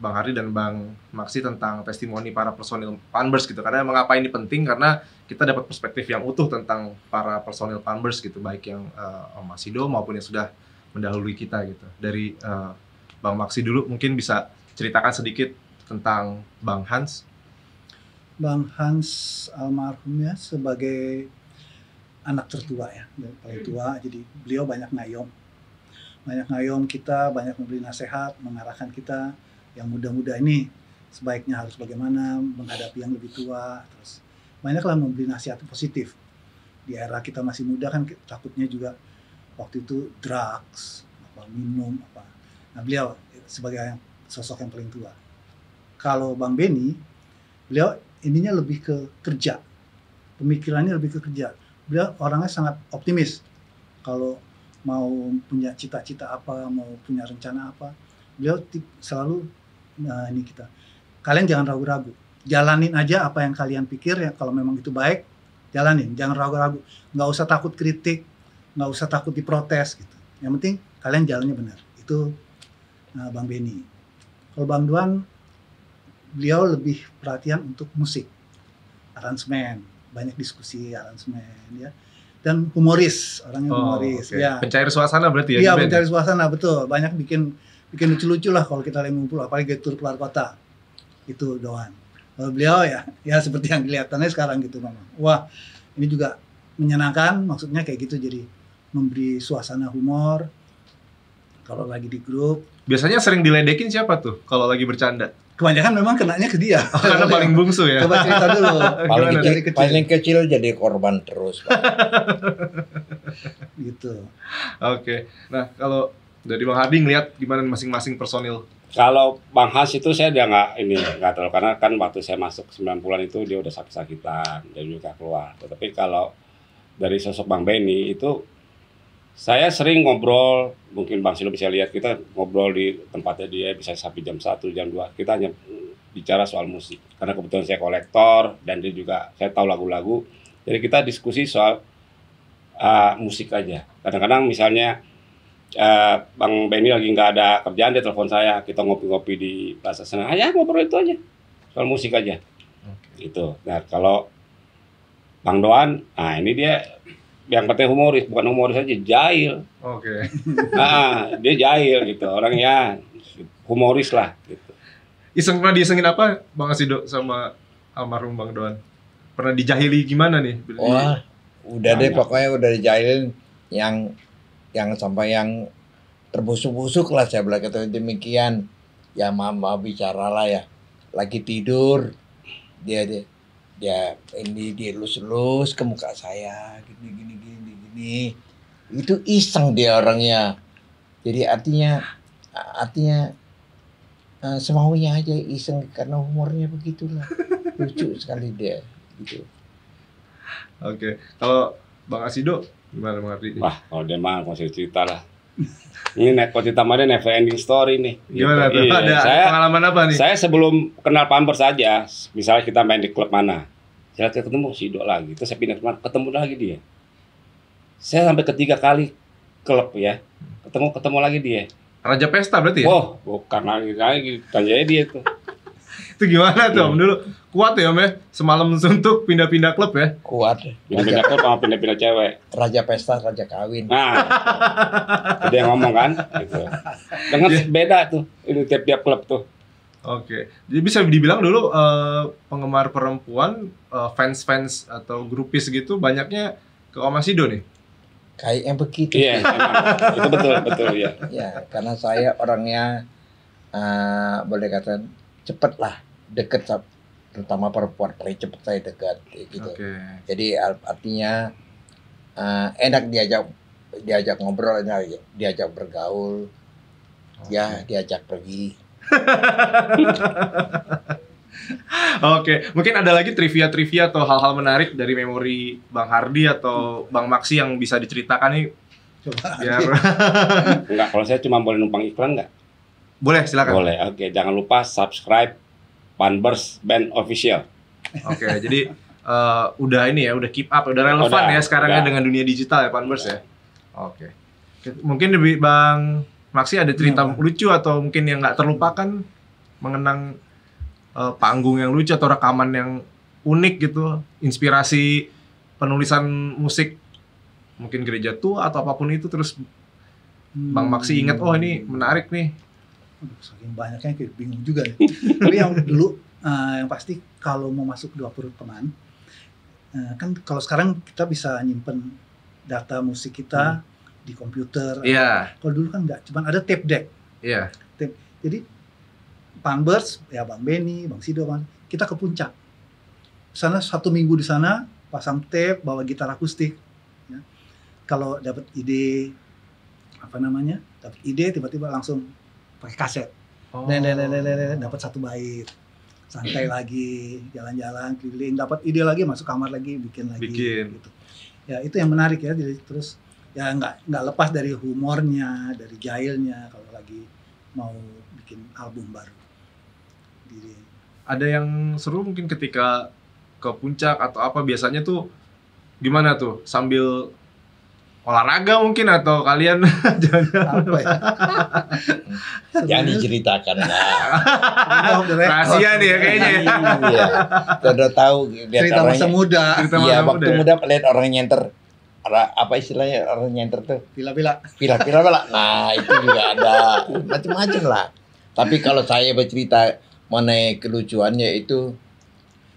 Bang Hardi dan Bang Maksi tentang testimoni para personil Panbers gitu. Karena mengapa ini penting karena kita dapat perspektif yang utuh tentang para personil Panbers gitu, baik yang eh, Om Asido maupun yang sudah mendahului kita gitu. Dari eh, Bang Maksi dulu mungkin bisa ceritakan sedikit tentang Bang Hans. Bang Hans almarhum ya sebagai anak tertua ya, paling tua. Jadi beliau banyak ngayom, banyak ngayom kita, banyak memberi nasihat, mengarahkan kita yang muda-muda ini sebaiknya harus bagaimana menghadapi yang lebih tua. Terus banyaklah memberi nasihat positif. Di era kita masih muda kan takutnya juga waktu itu drugs, apa minum, apa. Nah beliau sebagai sosok yang paling tua. Kalau Bang Beni, beliau ininya lebih ke kerja pemikirannya lebih ke kerja beliau orangnya sangat optimis kalau mau punya cita-cita apa mau punya rencana apa beliau selalu nah, ini kita kalian jangan ragu-ragu. Jalanin aja apa yang kalian pikir ya kalau memang itu baik jalanin. Jangan ragu-ragu. Nggak usah takut kritik nggak usah takut diprotes gitu. Yang penting kalian jalannya benar. Itu nah, bang Beni kalau bang Duan beliau lebih perhatian untuk musik. Aransemen. Banyak diskusi aransemen ya dan humoris orangnya humoris oke. ya. Pencair suasana berarti ya? iya mencari suasana betul. Banyak bikin bikin lucu-lucu lah kalau kita lagi ngumpul apalagi tur keluar kota. Itu doan kalau beliau ya ya seperti yang kelihatannya sekarang gitu memang wah ini juga menyenangkan maksudnya kayak gitu jadi memberi suasana humor kalau lagi di grup Biasanya sering diledekin siapa tuh kalau lagi bercanda? kebanyakan memang kenanya ke dia Oh, karena paling bungsu ya? coba cerita dulu paling kecil, Dari kecil. paling kecil jadi korban terus gitu Oke. Nah, kalau dari Bang Hardi ngeliat gimana masing-masing personil? Kalau Bang Has itu saya dia nggak ini nggak terlalu karena kan waktu saya masuk 9 bulan itu dia udah sakit-sakitan dan juga keluar. Tetapi kalau dari sosok Bang Benny itu Saya sering ngobrol, mungkin Bang Silo bisa lihat kita ngobrol di tempatnya dia bisa sampai jam 1, jam 2. Kita hanya bicara soal musik. Karena kebetulan saya kolektor dan dia juga saya tahu lagu-lagu. Jadi kita diskusi soal uh, musik aja. Kadang-kadang misalnya uh, Bang Benny lagi nggak ada kerjaan dia telepon saya, kita ngopi-ngopi di Plaza Senayan. Ya ngobrol itu aja. Soal musik aja. Gitu. Nah, kalau Bang Doan, nah ini dia yang katanya humoris, bukan humoris aja, jahil. Oke. Nah, dia jahil gitu. Orangnya humoris lah gitu. Iseng pernah diisengin apa Bang Asido sama almarhum Bang Doan? Pernah dijahili gimana nih? Wah, udah deh Banyak. pokoknya udah dijahilin yang yang sampai yang terbusuk-busuk lah saya bilang kata demikian. Ya mama bicara lah ya. Lagi tidur dia dia dia ini dia lus-lus ke muka saya gini gini gini gini. Itu iseng dia orangnya. Jadi artinya artinya eh, semaunya aja iseng karena humornya begitulah. Lucu sekali dia gitu. Oke. Kalau Bang Asido gimana mengerti? Wah, kalau dia mah masih cerita lah. Ini kalau cerita mah dia never ending story nih. Gimana? Gitu. Iya, Ada saya pengalaman apa nih? saya sebelum kenal Pampers saja, misalnya kita main di klub mana, saya lihat ketemu si Dok lagi, terus saya pindah ke mana, ketemu lagi dia. Saya sampai ketiga kali klub ya, ketemu ketemu lagi dia. Raja Pesta berarti ya? Oh, bukan lagi lagi, tanya dia tuh. Itu gimana tuh Iya. Om dulu? Kuat ya Om ya? Semalam suntuk pindah-pindah klub ya? Kuat. Pindah-pindah klub sama pindah-pindah cewek. Raja pesta, raja kawin. Nah, itu yang ngomong kan, gitu. Dengan Iya. beda tuh, ini tiap-tiap klub tuh. Oke. Jadi bisa dibilang dulu eh, penggemar perempuan, eh, fans-fans atau grupis gitu banyaknya ke Om Asido nih? Kayaknya begitu. Iya, emang. itu betul, betul ya. Ya, karena saya orangnya eh, boleh kata cepet lah deket terutama perempuan paling cepet saya dekat kayak gitu. Oke. Jadi artinya eh, enak diajak diajak ngobrol, enak diajak bergaul, ya diajak pergi. Oke, mungkin ada lagi trivia-trivia atau hal-hal menarik dari memori Bang Hardi atau Bang Maksi yang bisa diceritakan nih Coba. biar Enggak, kalau saya cuma boleh numpang iklan enggak? boleh silakan. Boleh. Oke, jangan lupa subscribe Panbers Band Official. Oke, jadi eh, udah ini ya, udah keep up, udah relevan Udah, ya sekarang ya udah. dengan dunia digital ya Panbers ya. Oke. Mungkin lebih Bang Maksi ada cerita Iya. lucu atau mungkin yang nggak terlupakan mengenang eh, panggung yang lucu atau rekaman yang unik gitu, inspirasi penulisan musik mungkin gereja tua atau apa pun itu terus Bang Maksi ingat oh ini menarik nih. Aduh, saking banyaknya kayak bingung juga. Tapi yang dulu eh, yang pasti kalau mau masuk dua perut teman, eh, kan kalau sekarang kita bisa nyimpen data musik kita di komputer. Iya, Kalau dulu kan nggak, cuma ada tape deck. iya. Jadi Panbers, ya Bang Benny, Bang Sido, Bang, kita ke puncak. Sana satu minggu di sana, pasang tape, bawa gitar akustik. Ya. Kalau dapat ide, apa namanya, dapat ide tiba-tiba langsung pakai kaset. Oh. Dapat satu bait. Santai lagi, jalan-jalan, keliling, dapat ide lagi, masuk kamar lagi, bikin lagi. Bikin. Gitu. Ya itu yang menarik ya. Jadi terus ya nggak nggak lepas dari humornya, dari jahilnya kalau lagi mau bikin album baru. Di, ada yang seru mungkin ketika ke puncak atau apa biasanya tuh gimana tuh sambil olahraga mungkin atau kalian jangan apa ya? Jangan diceritakan lah. Rahasia nih ya kayaknya ya. Iya. Udah tahu lihat Cerita masa orangnya. muda, Cerita Iya, masa waktu muda ya. muda lihat orang nyenter. Apa istilahnya orang nyenter tuh? bila-bila. Pila-pila lah. Nah, itu juga ada macam-macam lah. Tapi kalau saya bercerita mengenai kelucuannya itu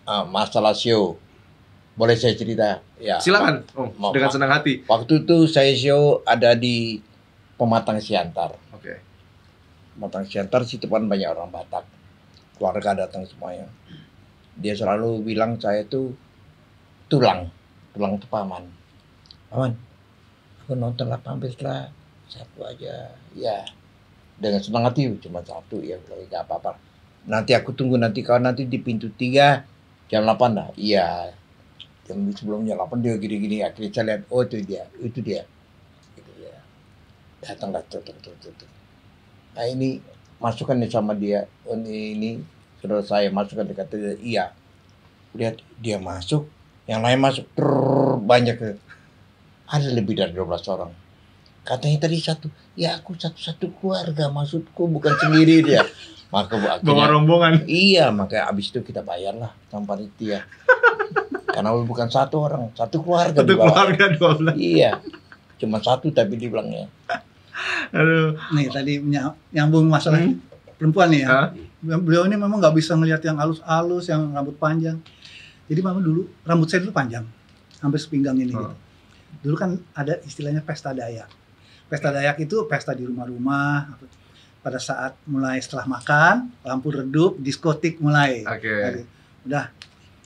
ah, masalah show. Boleh saya cerita? Ya. silakan oh, dengan senang hati Waktu itu saya show ada di Pematang Siantar. oke Pematang Siantar situ kan banyak orang Batak. Keluarga datang semuanya. Dia selalu bilang saya tuh tulang, tulang itu Paman, aku nonton lah hampir lah satu aja. Ya, dengan senang hati cuma satu ya, kalau nggak apa-apa. Nanti aku tunggu nanti kau nanti di pintu tiga jam 8 dah. Iya. Jam sebelumnya 8 dia gini-gini akhirnya saya lihat oh itu dia, itu dia. Itu dia. datang datang datang datang, datang. Nah ini masukkan nih sama dia. Oh, ini, ini saudara saya masukkan dia kata dia, iya. Lihat dia masuk, yang lain masuk Trrr, banyak ada lebih dari 12 orang. Katanya tadi satu, ya aku satu-satu keluarga maksudku bukan sendiri dia. Maka bu- Bawa akhirnya rombongan. Iya, makanya abis itu kita bayarlah sama panitia. Karena bukan satu orang, satu keluarga Satu dibawa. keluarga 12. Iya, cuma satu tapi dibilangnya. Aduh. Nih tadi ny- nyambung masalah perempuan nih ya. Hah? Beliau ini memang nggak bisa ngelihat yang halus-halus, yang rambut panjang. Jadi mama dulu rambut saya dulu panjang, hampir sepinggang ini. Oh. Gitu. Dulu kan ada istilahnya pesta Dayak. Pesta Dayak itu pesta di rumah-rumah. Pada saat mulai setelah makan, lampu redup, diskotik mulai. Oke. Tadi. Udah.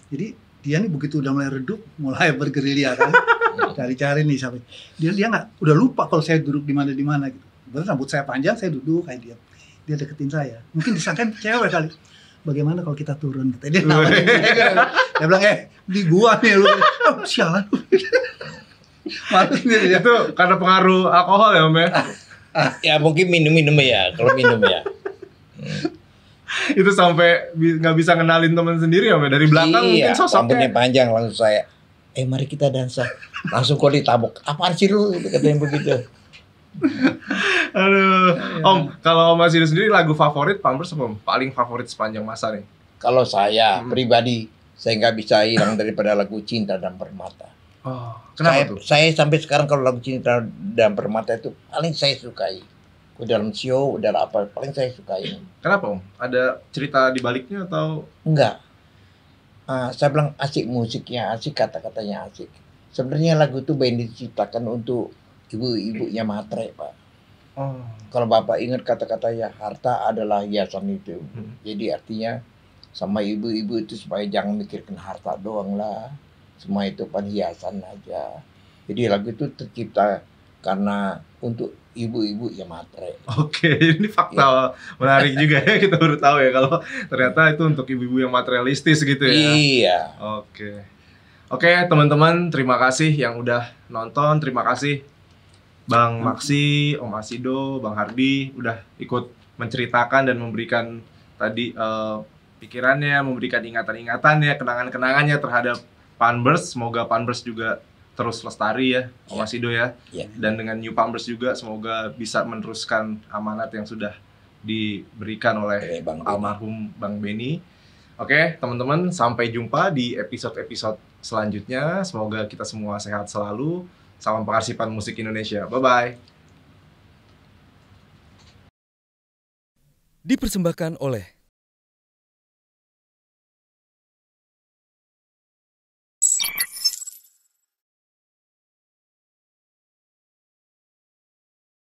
Jadi dia nih begitu udah mulai redup, mulai bergerilya kan. Cari-cari nih sampai dia dia nggak udah lupa kalau saya duduk di mana di mana gitu. Berarti rambut saya panjang, saya duduk kayak dia. Dia deketin saya. Mungkin disangka cewek kali. Bagaimana kalau kita turun? Kata dia nawarin saya. Dia bilang, eh di gua nih lu. Oh, sialan. Sendiri dia. Itu karena pengaruh alkohol ya, Om ya? Ya mungkin minum-minum ya, kalau minum ya. Itu sampai nggak bisa ngenalin teman sendiri ya, Om ya? Dari belakang iya, mungkin sosoknya. rambutnya panjang langsung saya. Eh mari kita dansa. Langsung kok ditabuk. Apaan sih lu? Katanya begitu. Aduh. Iya. Om, kalau Om Asido sendiri lagu favorit Pampers apa? Paling favorit sepanjang masa nih? Kalau saya Hmm. pribadi, saya nggak bisa hilang daripada lagu Cinta dan Permata. Oh, saya, kenapa tuh? saya sampai sekarang kalau lagu Cinta dan Permata itu paling saya sukai. Udah dalam show, udah apa, paling saya sukai. Kenapa, Om? Ada cerita di baliknya atau Enggak. Ah, saya bilang asik musiknya, asik kata-katanya asik. Sebenarnya lagu itu band diciptakan untuk ibu-ibunya matre, Pak. Oh. Kalau Bapak ingat kata-katanya, harta adalah hiasan itu. Hmm. Jadi artinya sama ibu-ibu itu supaya jangan mikirkan harta doang lah. Semua itu kan hiasan aja. Jadi lagu itu tercipta karena untuk ibu-ibu ya matre. Oke, ini fakta menarik juga ya kita baru tahu ya kalau ternyata itu untuk ibu-ibu yang materialistis gitu ya. Iya. Oke. Oke, teman-teman, terima kasih yang udah nonton. Terima kasih Bang Maksi, Om Asido, Bang Hardi udah ikut menceritakan dan memberikan tadi eh, pikirannya, memberikan ingatan-ingatannya, kenangan-kenangannya terhadap Panbers. Semoga Panbers juga terus lestari ya, Om Ya. Asido ya. Ya. Dan dengan New Panbers juga semoga bisa meneruskan amanat yang sudah diberikan oleh Oke, Bang Benny. almarhum Bang Beni. Oke, teman-teman, sampai jumpa di episode-episode selanjutnya. Semoga kita semua sehat selalu. Salam pengarsipan musik Indonesia. Bye-bye. Dipersembahkan oleh